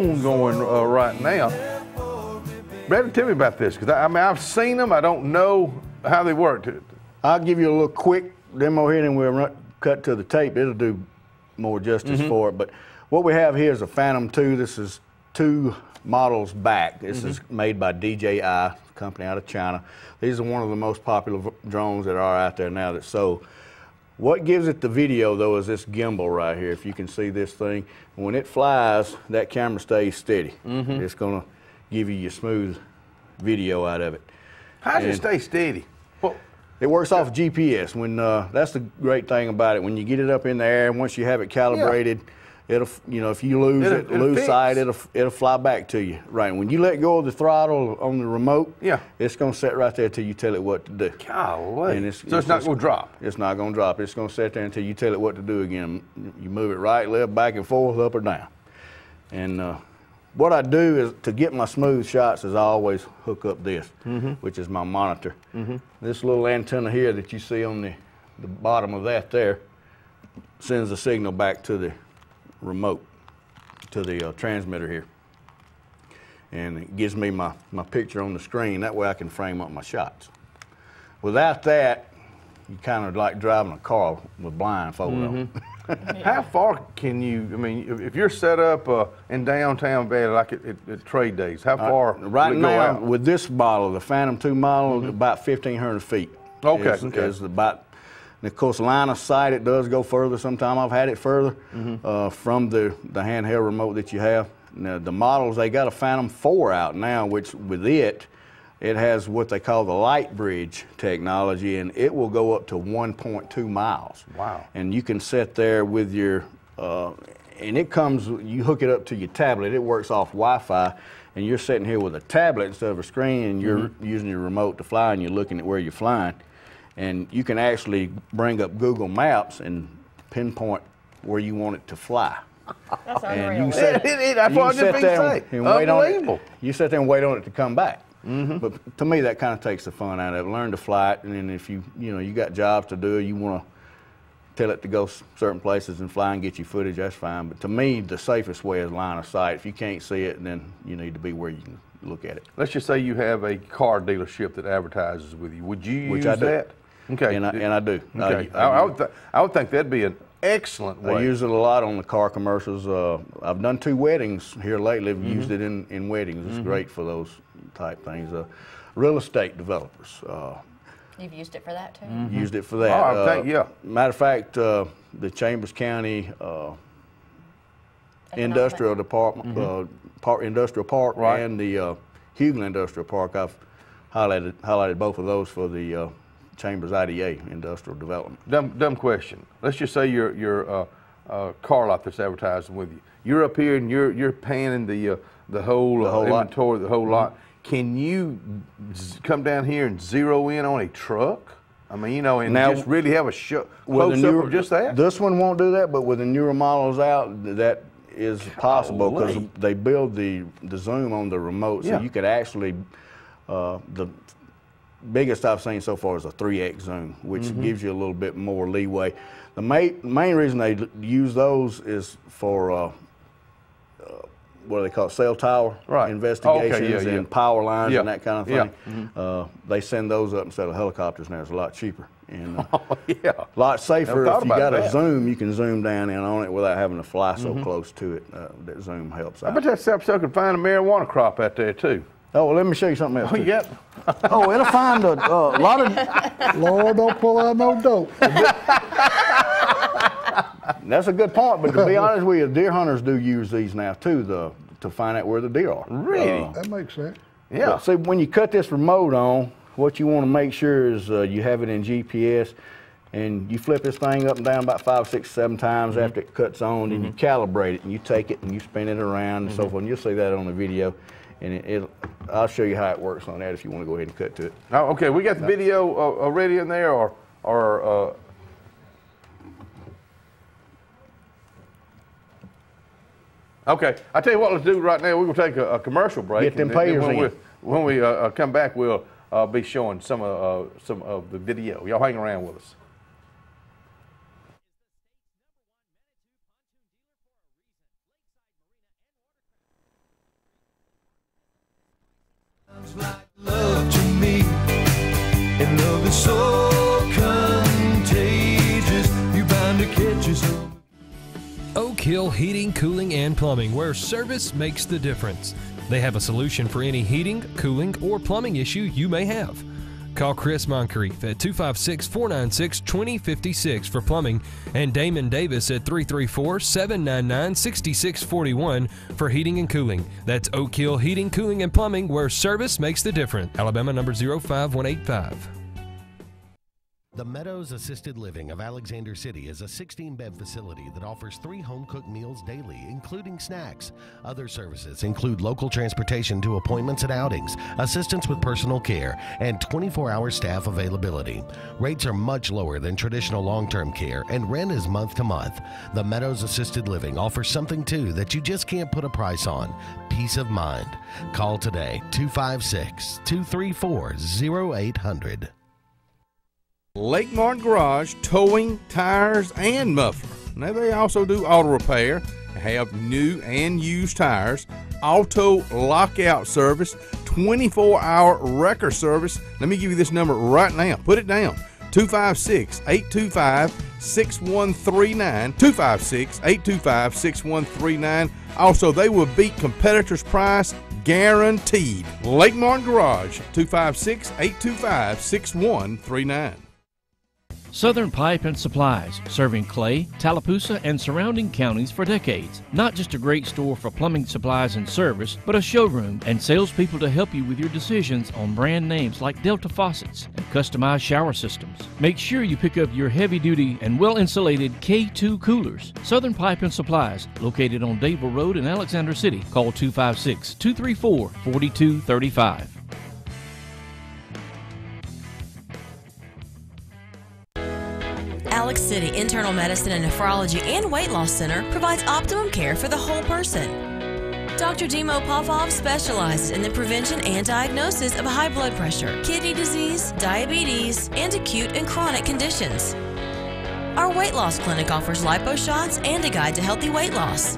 Going uh, right now. Brad, tell me about this, because I, I mean, I've seen them. I don't know how they work. I'll give you a little quick demo here, and we'll run, cut to the tape. It'll do more justice Mhm. for it. But what we have here is a Phantom 2. This is two models back. This is made by DJI, company out of China. These are one of the most popular drones that are out there now that's sold. What gives it the video though is this gimbal right here. If you can see this thing, when it flies, that camera stays steady. Mhm. It's going to give you your smooth video out of it. How does it stay steady? Well, it works off GPS. When uh, that's the great thing about it. When you get it up in the air, and once you have it calibrated, it'll you know if you lose It'll- it, it'll lose fix. sight, it'll it'll fly back to you. Right. When you let go of the throttle on the remote, Yeah. it's gonna sit right there till you tell it what to do. Golly. So it's not gonna drop? It's not gonna drop. It's gonna sit there until you tell it what to do again. You move it right, left, back and forth, up or down. And uh, what I do is to get my smooth shots is I always hook up this, Mhm. which is my monitor. Mhm. This little antenna here that you see on the, the bottom of that there sends the signal back to the remote, to the uh, transmitter here. And it gives me my, my picture on the screen. That way I can frame up my shots. Without that, you kind of like driving a car with blindfold on. (laughs) How far can you? I mean, if, if you're set up uh, in downtown Valley, like at, at, at trade days, how Uh, far? right will go now, out? with this model, the Phantom 2 model, about 1,500 feet. Okay, Is, okay. is about, and of course, line of sight, it does go further. Sometime I've had it further uh, from the, the handheld remote that you have. Now, the models, they got a Phantom 4 out now, which with it, it has what they call the light bridge technology, and it will go up to 1.2 miles. Wow. And you can sit there with your, uh, and it comes, you hook it up to your tablet, it works off Wi-Fi, and you're sitting here with a tablet instead of a screen, and you're Mhm. using your remote to fly, and you're looking at where you're flying. And you can actually bring up Google Maps and pinpoint where you want it to fly. That's and you unreal. can sit, (laughs) It- it- that's you what can I just sit there been and, and wait on it. You sit there and wait on it to come back. Mm-hmm. But to me, that kind of takes the fun out of it. Learn to fly it, and then if you you know you got jobs to do, you want to tell it to go certain places and fly and get you footage. That's fine. But to me, the safest way is line of sight. If you can't see it, then you need to be where you can look at it. Let's just say you have a car dealership that advertises with you. Would you Which use I do. that? Okay. And I- and I do. Okay. I- I, I I would, th- I would think that'd be an excellent way. I use it a lot on the car commercials. Uh, I've done two weddings here lately. I've used Mhm. it in, in weddings. It's Mhm. great for those type things. Uh, real estate developers. Uh, You've used it for that too? Used it for that. Oh, I Uh, think- yeah. Matter of fact, uh, the Chambers County uh, Industrial Department, Mhm. uh, Park, Industrial Park, Right. and the uh, Huguley Industrial Park. I've highlighted highlighted both of those for the uh, Chambers IDA Industrial Development. Dumb, dumb question. Let's just say your your uh, uh, car lot that's advertising with you. You're up here and you're you're panning the uh, the whole, The uh, whole lot. inventory, the whole lot. can you z- come down here and zero in on a truck? I mean, you know, and Now- just really have a show With close the up newer- of just that. This one won't do that, but with the newer models out, th- that is possible because they build the the zoom on the remote, so Yeah. you could actually uh, the biggest I've seen so far is a 3x zoom, which Mhm. gives you a little bit more leeway. The main main reason they use those is for uh, uh, what do they call it, cell tower Right. investigations Okay, yeah, yeah. and power lines Yeah. and that kind of Yeah. thing. Uh, they send those up instead of helicopters now. It's a lot cheaper. And, uh, (laughs) yeah. a lot safer if you got a zoom, you can zoom down in on it without having to fly so Mhm. close to it. Uh, that zoom helps I bet that so can find a marijuana crop out there too. Oh, well, let me show you something else. Oh, too. yep. (laughs) oh, it'll find a uh, lot of. (laughs) Lord, don't pull out no dope. (laughs) That's a good point, but to be honest with you, deer hunters do use these now too, the to find out where the deer are. Really? Uh, That makes sense. Yeah. See, when you cut this remote on, what you want to make sure is uh, you have it in GPS, and you flip this thing up and down about five, six, seven times Mm-hmm. after it cuts on, and you calibrate it, and you take it and you spin it around and so Mm-hmm. forth. And you'll see that on the video, and it, it, I'll show you how it works on that if you want to go ahead and cut to it. Oh, okay, we got the video uh, already in there, or or. Uh, Okay, I tell you what, let's do right now. We're gonna take a, a commercial break. Get them and then- then payers when in. we, when we uh, uh, come back, we'll uh, be showing some of uh, some of the video. Y'all hang around with us. love to me. And love is so contagious. You bound to catch us. Oak Hill Heating, Cooling, and Plumbing, where service makes the difference. They have a solution for any heating, cooling, or plumbing issue you may have. Call Chris Moncrief at 256 496 2056 for plumbing and Damon Davis at 334 799 6641 for heating and cooling. That's Oak Hill Heating, Cooling, and Plumbing, where service makes the difference. Alabama number 05185. The Meadows Assisted Living of Alexander City is a 16 bed facility that offers three home cooked meals daily, including snacks. Other services include local transportation to appointments and outings, assistance with personal care, and 24 hour staff availability. Rates are much lower than traditional long term care, and rent is month to month. The Meadows Assisted Living offers something too that you just can't put a price on peace of mind. Call today 256 234 0800. Lake Martin Garage, towing, tires, and muffler. Now they also do auto repair, have new and used tires, auto lockout service, 24 hour wrecker service. Let me give you this number right now. Put it down 256 825 6139. 256 825 6139. Also, they will beat competitors' price guaranteed. Lake Martin Garage, 256 825 6139. Southern Pipe and Supplies, serving Clay, Tallapoosa, and surrounding counties for decades. Not just a great store for plumbing supplies and service, but a showroom and salespeople to help you with your decisions on brand names like Delta Faucets and customized shower systems. Make sure you pick up your heavy duty and well insulated K2 coolers. Southern Pipe and Supplies, located on Dable Road in Alexander City. Call 256 234 4235. Alex City Internal Medicine and Nephrology and Weight Loss Center provides optimum care for the whole person. Dr. Demo Popov specializes in the prevention and diagnosis of high blood pressure, kidney disease, diabetes, and acute and chronic conditions. Our weight loss clinic offers lipo shots and a guide to healthy weight loss.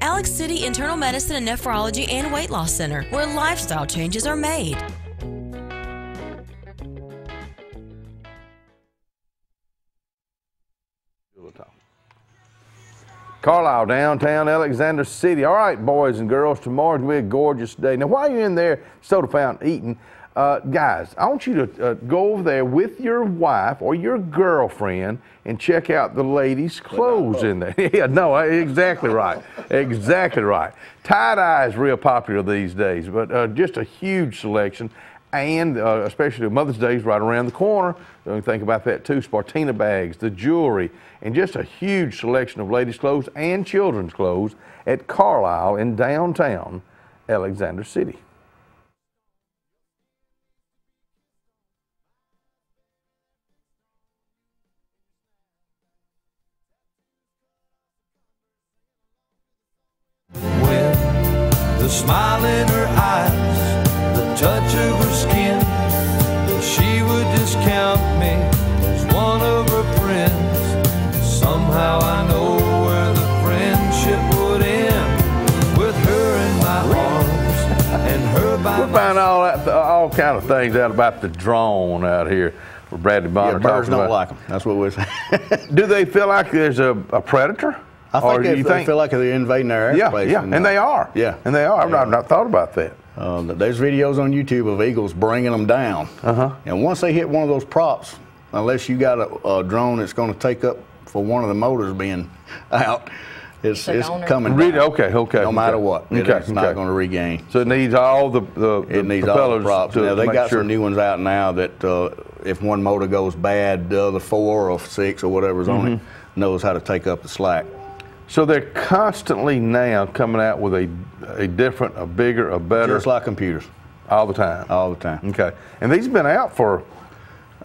Alex City Internal Medicine and Nephrology and Weight Loss Center, where lifestyle changes are made. Carlisle, downtown Alexander City. All right, boys and girls, tomorrow's going to be a gorgeous day. Now, while you're in there, soda fountain eating, uh, guys, I want you to uh, go over there with your wife or your girlfriend and check out the ladies' clothes in there. (laughs) yeah, no, exactly right. Exactly right. Tie dye is real popular these days, but uh, just a huge selection. And uh, especially Mother's Day is right around the corner. Don't think about that too. Spartina bags, the jewelry, and just a huge selection of ladies' clothes and children's clothes at Carlisle in downtown Alexander City. When the smiling her by We're finding all that, all kind of things out about the drone out here. Where Bradley Bonner Yeah, birds don't about. like them. That's what we're saying. (laughs) Do they feel like there's a, a predator? I Or think do they, think- feel like they're invading their Yeah, airspace. yeah, yeah, and they are. Yeah, and they are. I've, not, not thought about that. Uh, there's videos on YouTube of eagles bringing them down. Uh-huh. And once they hit one of those props, unless you got a, a drone that's going to take up for one of the motors being (laughs) out, it's, The it's coming Really? down. Okay, okay, No matter okay. what, it- Okay, it's not going to regain. So it needs all the the, the It needs all propellers the props. to, now, they make got sure. some new ones out now that uh, if one motor goes bad, the other four or six or whatever's on it Mhm. knows how to take up the slack. So they're constantly now coming out with a a different, a bigger, a better. Just like computers. All the time. All the time. Okay. And these have been out for.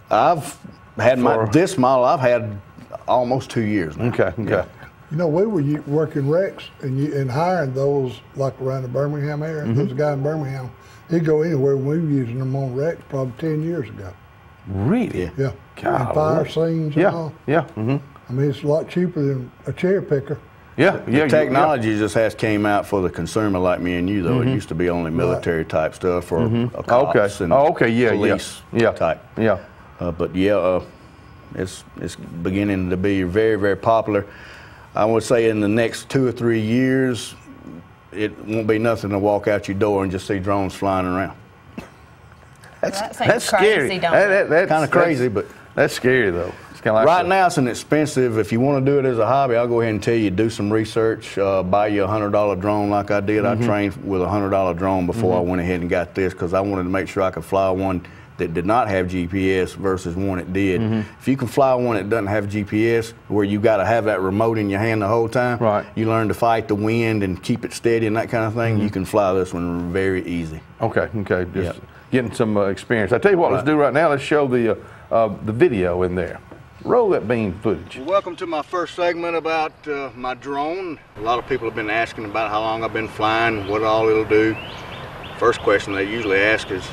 I've had my this model. I've had almost two years. Now. Okay. Okay. You know, we were working wrecks and you, and hiring those like around the Birmingham area. Mhm. There's a guy in Birmingham. He'd go anywhere. We were using them on wrecks probably ten years ago. Really? Yeah. Golly. And fire scenes and Yeah. all. Yeah. Mm-hmm. I mean, it's a lot cheaper than a cherry picker. Yeah. The technology just has came out for the consumer like me and you, though. Mhm. It used to be only military type stuff or Mhm. uh, cops Okay. and Oh, okay. Yeah, yeah. police Yeah. type. Yeah. Uh, but yeah, uh, it's it's beginning to be very very popular. I would say in the next two or three years, it won't be nothing to walk out your door and just see drones flying around. That's, That's scary. That- that- that's kind of crazy, but that's scary though. It's kind of like right the- now it's an expensive. If you want to do it as a hobby, I'll go ahead and tell you do some research. Uh, buy you a hundred dollar drone like I did. Mhm. I trained with a hundred dollar drone before Mhm. I went ahead and got this because I wanted to make sure I could fly one that did not have GPS versus one that did. Mhm. If you can fly one that doesn't have GPS, where you got to have that remote in your hand the whole time, Right. you learn to fight the wind and keep it steady and that kind of thing. Mhm. You can fly this one very easy. Okay, okay, just Yep. getting some uh, experience. I tell you what, let's do right now. Let's show the uh, uh, the video in there. Roll that beam footage. Well, welcome to my first segment about uh, my drone. A lot of people have been asking about how long I've been flying, what all it'll do. First question they usually ask is,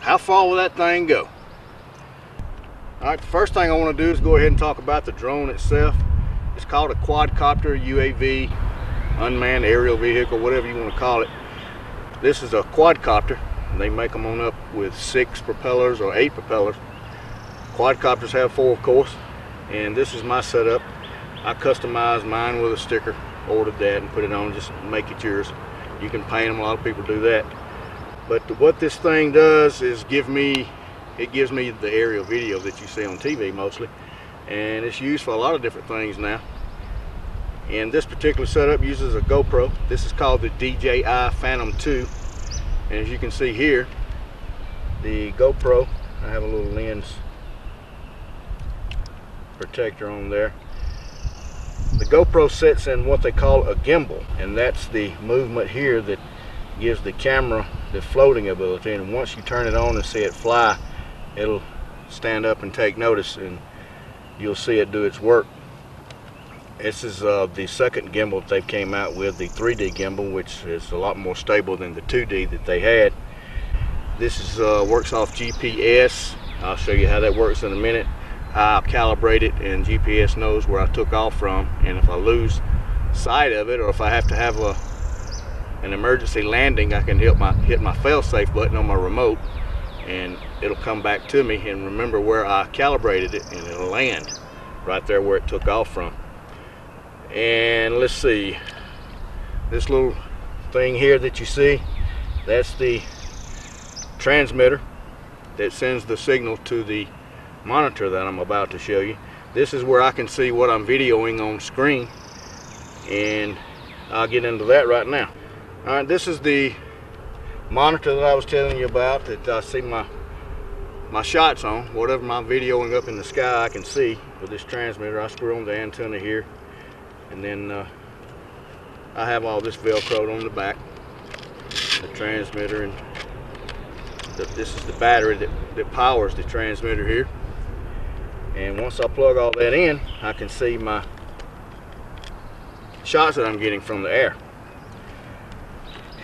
how far will that thing go? All right, the first thing I want to do is go ahead and talk about the drone itself. It's called a quadcopter UAV, unmanned aerial vehicle, whatever you want to call it. This is a quadcopter. They make them on up with six propellers or eight propellers. Quadcopters have four, of course, and this is my setup. I customized mine with a sticker, ordered that and put it on, just make it yours. You can paint them, a lot of people do that. But what this thing does is give me, it gives me the aerial video that you see on TV mostly, and it's used for a lot of different things now. And this particular setup uses a GoPro. This is called the DJI Phantom 2. And as you can see here, the GoPro, I have a little lens protector on there. The GoPro sits in what they call a gimbal, and that's the movement here that gives the camera the floating ability. And once you turn it on and see it fly, it'll stand up and take notice, and you'll see it do its work. This is uh, the second gimbal that they came out with, the 3D gimbal, which is a lot more stable than the 2D that they had. This is uh, works off GPS. I'll show you how that works in a minute. I calibrate it and GPS knows where I took off from and if I lose sight of it or if I have to have a an emergency landing I can hit my hit my fail-safe button on my remote and it'll come back to me and remember where I calibrated it and it'll land right there where it took off from and let's see this little thing here that you see that's the transmitter that sends the signal to the monitor that I'm about to show you. This is where I can see what I'm videoing on screen and I'll get into that right now. Alright, this is the monitor that I was telling you about that I see my my shots on. Whatever I'm videoing up in the sky I can see with this transmitter. I screw on the antenna here and then uh, I have all this velcroed on the back. The transmitter and the, this is the battery that, that powers the transmitter here and once I plug all that in I can see my shots that I'm getting from the air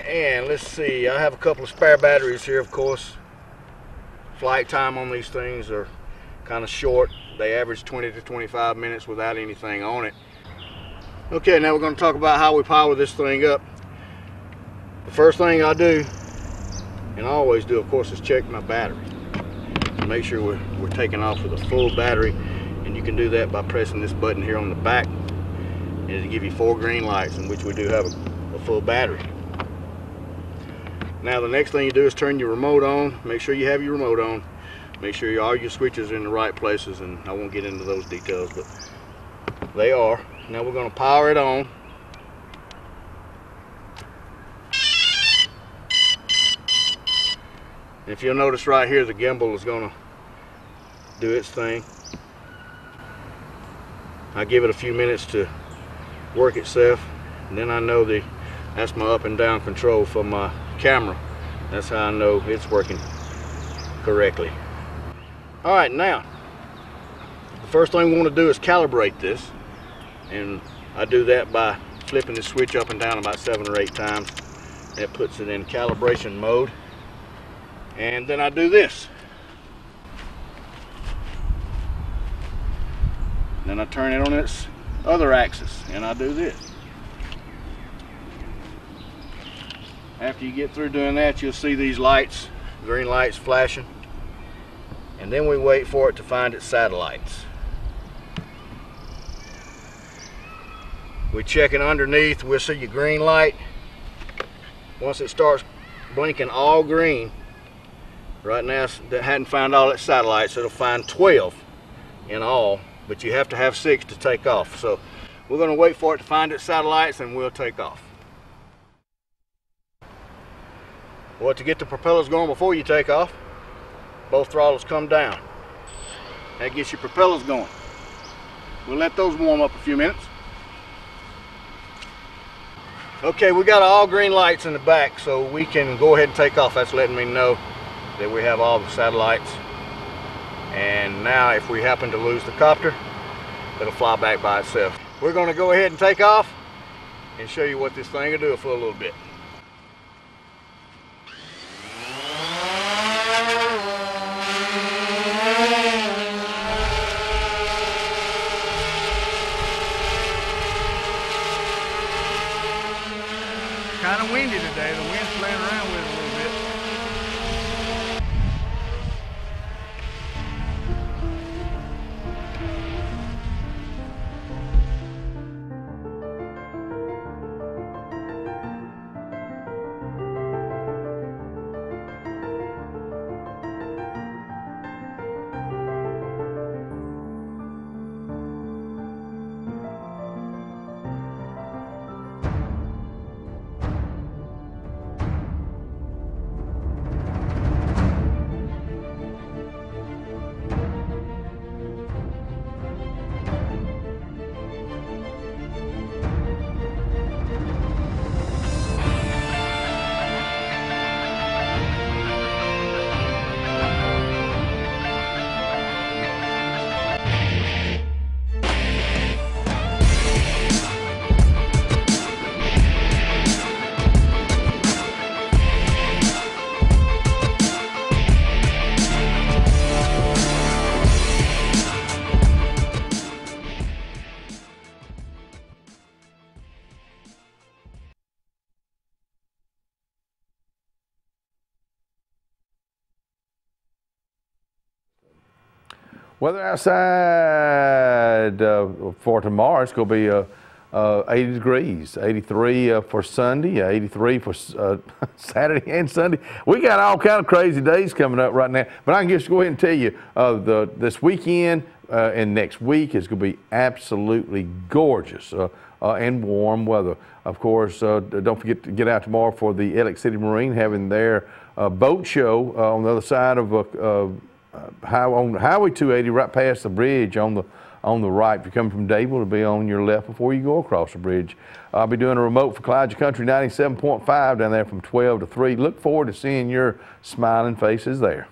And let's see, I have a couple of spare batteries here, of course. Flight time on these things are kind of short. They average 20 to 25 minutes without anything on it. Okay, now we're going to talk about how we power this thing up. The first thing I do, and I always do, of course, is check my battery. Make sure we're, we're taking off with a full battery, and you can do that by pressing this button here on the back, and it'll give you four green lights, in which we do have a, a full battery. Now the next thing you do is turn your remote on. Make sure you have your remote on. Make sure all your switches are in the right places, and I won't get into those details, but they are. Now we're going to power it on. If you'll notice right here, the gimbal is going to do its thing. I give it a few minutes to work itself, and then I know the that's my up and down control for my camera. That's how I know it's working correctly. All right, now, the first thing we want to do is calibrate this. And I do that by flipping the switch up and down about seven or eight times. That puts it in calibration mode. And then I do this. Then I turn it on its other axis and I do this. After you get through doing that, you'll see these lights, green lights flashing. And then we wait for it to find its satellites. We check it underneath, we'll see your green light. Once it starts blinking all green, right now it hadn't found all its satellites, it'll find 12 in all, but you have to have six to take off. So we're gonna wait for it to find its satellites and we'll take off. Well, to get the propellers going before you take off, both throttles come down. That gets your propellers going. We'll let those warm up a few minutes. Okay, we got all green lights in the back, so we can go ahead and take off. That's letting me know that we have all the satellites. And now if we happen to lose the copter, it'll fly back by itself. We're gonna go ahead and take off and show you what this thing will do for a little bit. Kind of windy today. The wind's playing around with Weather outside uh, for tomorrow, it's going to be uh, uh, 80 degrees, 83 uh, for Sunday, uh, 83 for uh, (laughs) Saturday and Sunday. We got all kind of crazy days coming up right now, but I can just go ahead and tell you uh, the this weekend and next week is going to be absolutely gorgeous uh, and warm weather. Of course, uh, don't forget to get out tomorrow for the Alex City Marine having their uh, boat show on the other side of uh, uh, on Highway 280, right past the bridge on the on the right. If you're coming from Dable, it'll be on your left before you go across the bridge. I'll be doing a remote for Clyde Country 97.5 down there from 12 to 3. Look forward to seeing your smiling faces there.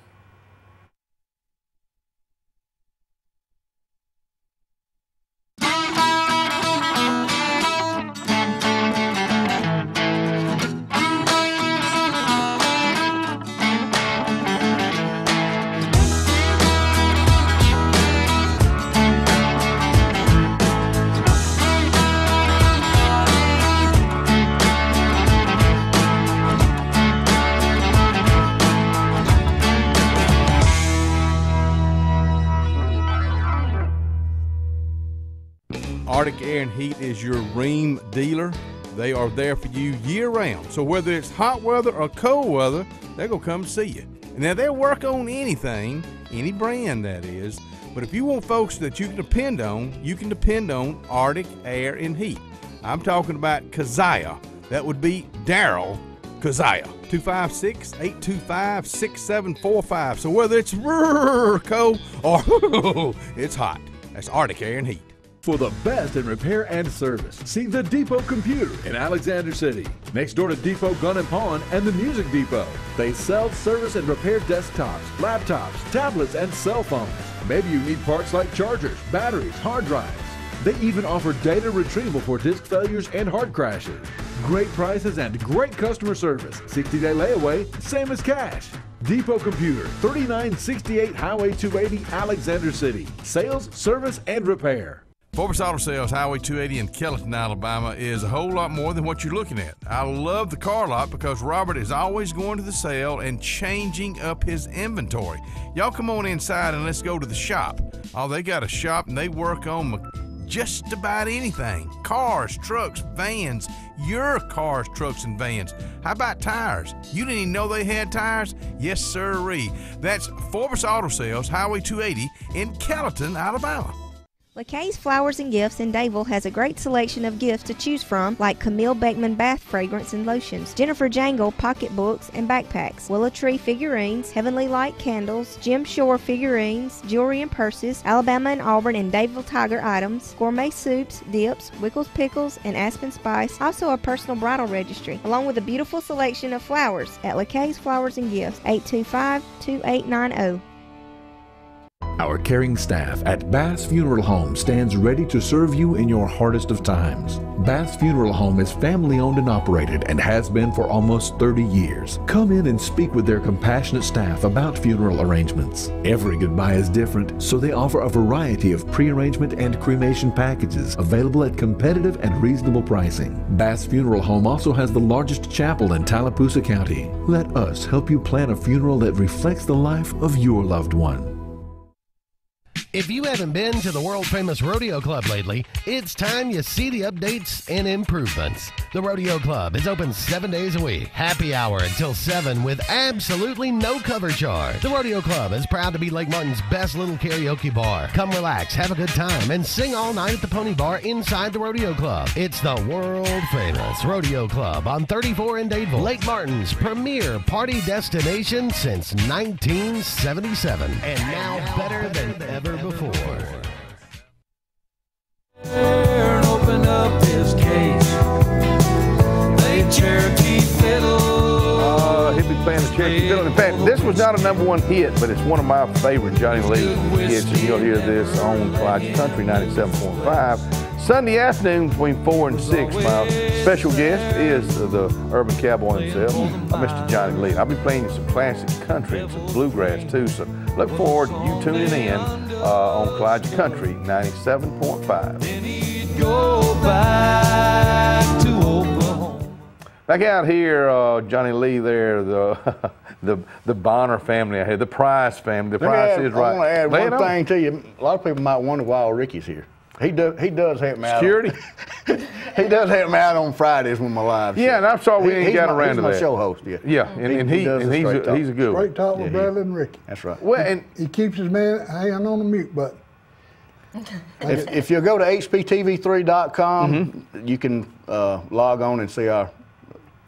Dealer. They are there for you year round. So whether it's hot weather or cold weather, they're going to come see you. Now, they'll work on anything, any brand that is. But if you want folks that you can depend on, you can depend on Arctic Air and Heat. I'm talking about Kazaya. That would be Daryl Kazaya. 256 825 6745. So whether it's (laughs) cold or (laughs) it's hot, that's Arctic Air and Heat. For the best in repair and service, see the Depot Computer in Alexander City, next door to Depot Gun and Pawn and the Music Depot. They sell, service, and repair desktops, laptops, tablets, and cell phones. Maybe you need parts like chargers, batteries, hard drives. They even offer data retrieval for disk failures and hard crashes. Great prices and great customer service. 60 day layaway, same as cash. Depot Computer, 3968 Highway 280, Alexander City. Sales, service, and repair. Forbes Auto Sales Highway 280 in Kellyton, Alabama is a whole lot more than what you're looking at. I love the car lot because Robert is always going to the sale and changing up his inventory. Y'all come on inside and let's go to the shop. Oh, they got a shop and they work on just about anything cars, trucks, vans, your cars, trucks, and vans. How about tires? You didn't even know they had tires? Yes, sirree. That's Forbes Auto Sales Highway 280 in Kellyton, Alabama. LeKay's Flowers and Gifts in Dadeville has a great selection of gifts to choose from, like Camille Beckman bath fragrance and lotions, Jennifer Jangle pocketbooks and backpacks, Willow Tree figurines, Heavenly Light candles, Jim Shore figurines, jewelry and purses, Alabama and Auburn and Dadeville Tiger items, gourmet soups, dips, Wickles pickles, and Aspen Spice. Also a personal bridal registry, along with a beautiful selection of flowers at LeKay's Flowers and Gifts, 825-2890. Our caring staff at Bass Funeral Home stands ready to serve you in your hardest of times. Bass Funeral Home is family owned and operated and has been for almost 30 years. Come in and speak with their compassionate staff about funeral arrangements. Every goodbye is different, so they offer a variety of pre-arrangement and cremation packages available at competitive and reasonable pricing. Bass Funeral Home also has the largest chapel in Tallapoosa County. Let us help you plan a funeral that reflects the life of your loved one. If you haven't been to the world famous Rodeo Club lately, it's time you see the updates and improvements. The Rodeo Club is open seven days a week, happy hour until 7 with absolutely no cover charge. The Rodeo Club is proud to be Lake Martin's best little karaoke bar. Come relax, have a good time, and sing all night at the Pony Bar inside the Rodeo Club. It's the world famous Rodeo Club on 34 in Dadeville, Lake Martin's premier party destination since 1977, and now better than ever before. and opened up his case. They Cherokee fiddle. Uh, he'd be playing the Cherokee Fiddle. In fact, this was not a number one hit, but it's one of my favorite Johnny Lee hits, and you'll hear this on Clyde Country 97.5. Sunday afternoon between 4 and 6. My special guest is the urban cowboy himself, uh, Mr. Johnny Lee. I'll be playing you some classic country and some bluegrass too, so look forward to you tuning in uh, on Clyde Country 97.5. Back to Oklahoma. Back out here, uh, Johnny Lee there, the (laughs) the the Bonner family I had, the Price family. The Price add- is right. I want to add Lay one on. thing to you. A lot of people might wonder why Ricky's here. He does. (laughs) He does help me out. Security? he does help me out on Fridays when my live. Yeah, and I'm sorry we He- ain't he's got my- around he's to my that. show host. Yeah. Yeah, and, and he, does and the he's a, talk. he's a good one. Straight talk with Yeah, he- Bradley and Ricky. That's right. Well, and He keeps his man hand on the mute button. If, if you go to hptv3.com, Mm-hmm. you can uh, log on and see our.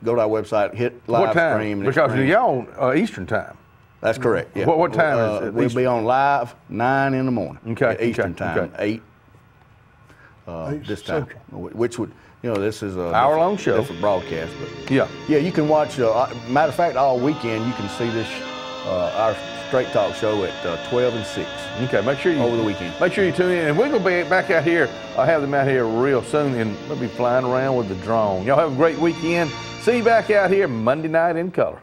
Go to our website, hit live what time? stream. and it Because streams. y'all uh, Eastern time. That's correct. Yeah. What- what time is Uh, it? We'll Eastern? be on live nine in the morning. Okay, Eastern okay, time, okay. eight. Uh, this time, wh- which would you know this is a Hour-long show. different broadcast, but Yeah. yeah, you can watch. Uh, uh, matter of fact, all weekend you can see this uh, our straight talk show at uh, twelve and six. Okay, make sure you over the weekend. Make sure you tune in, and we're gonna be back out here. I'll have them out here real soon, and we'll be flying around with the drone. Y'all have a great weekend. See you back out here Monday night in color.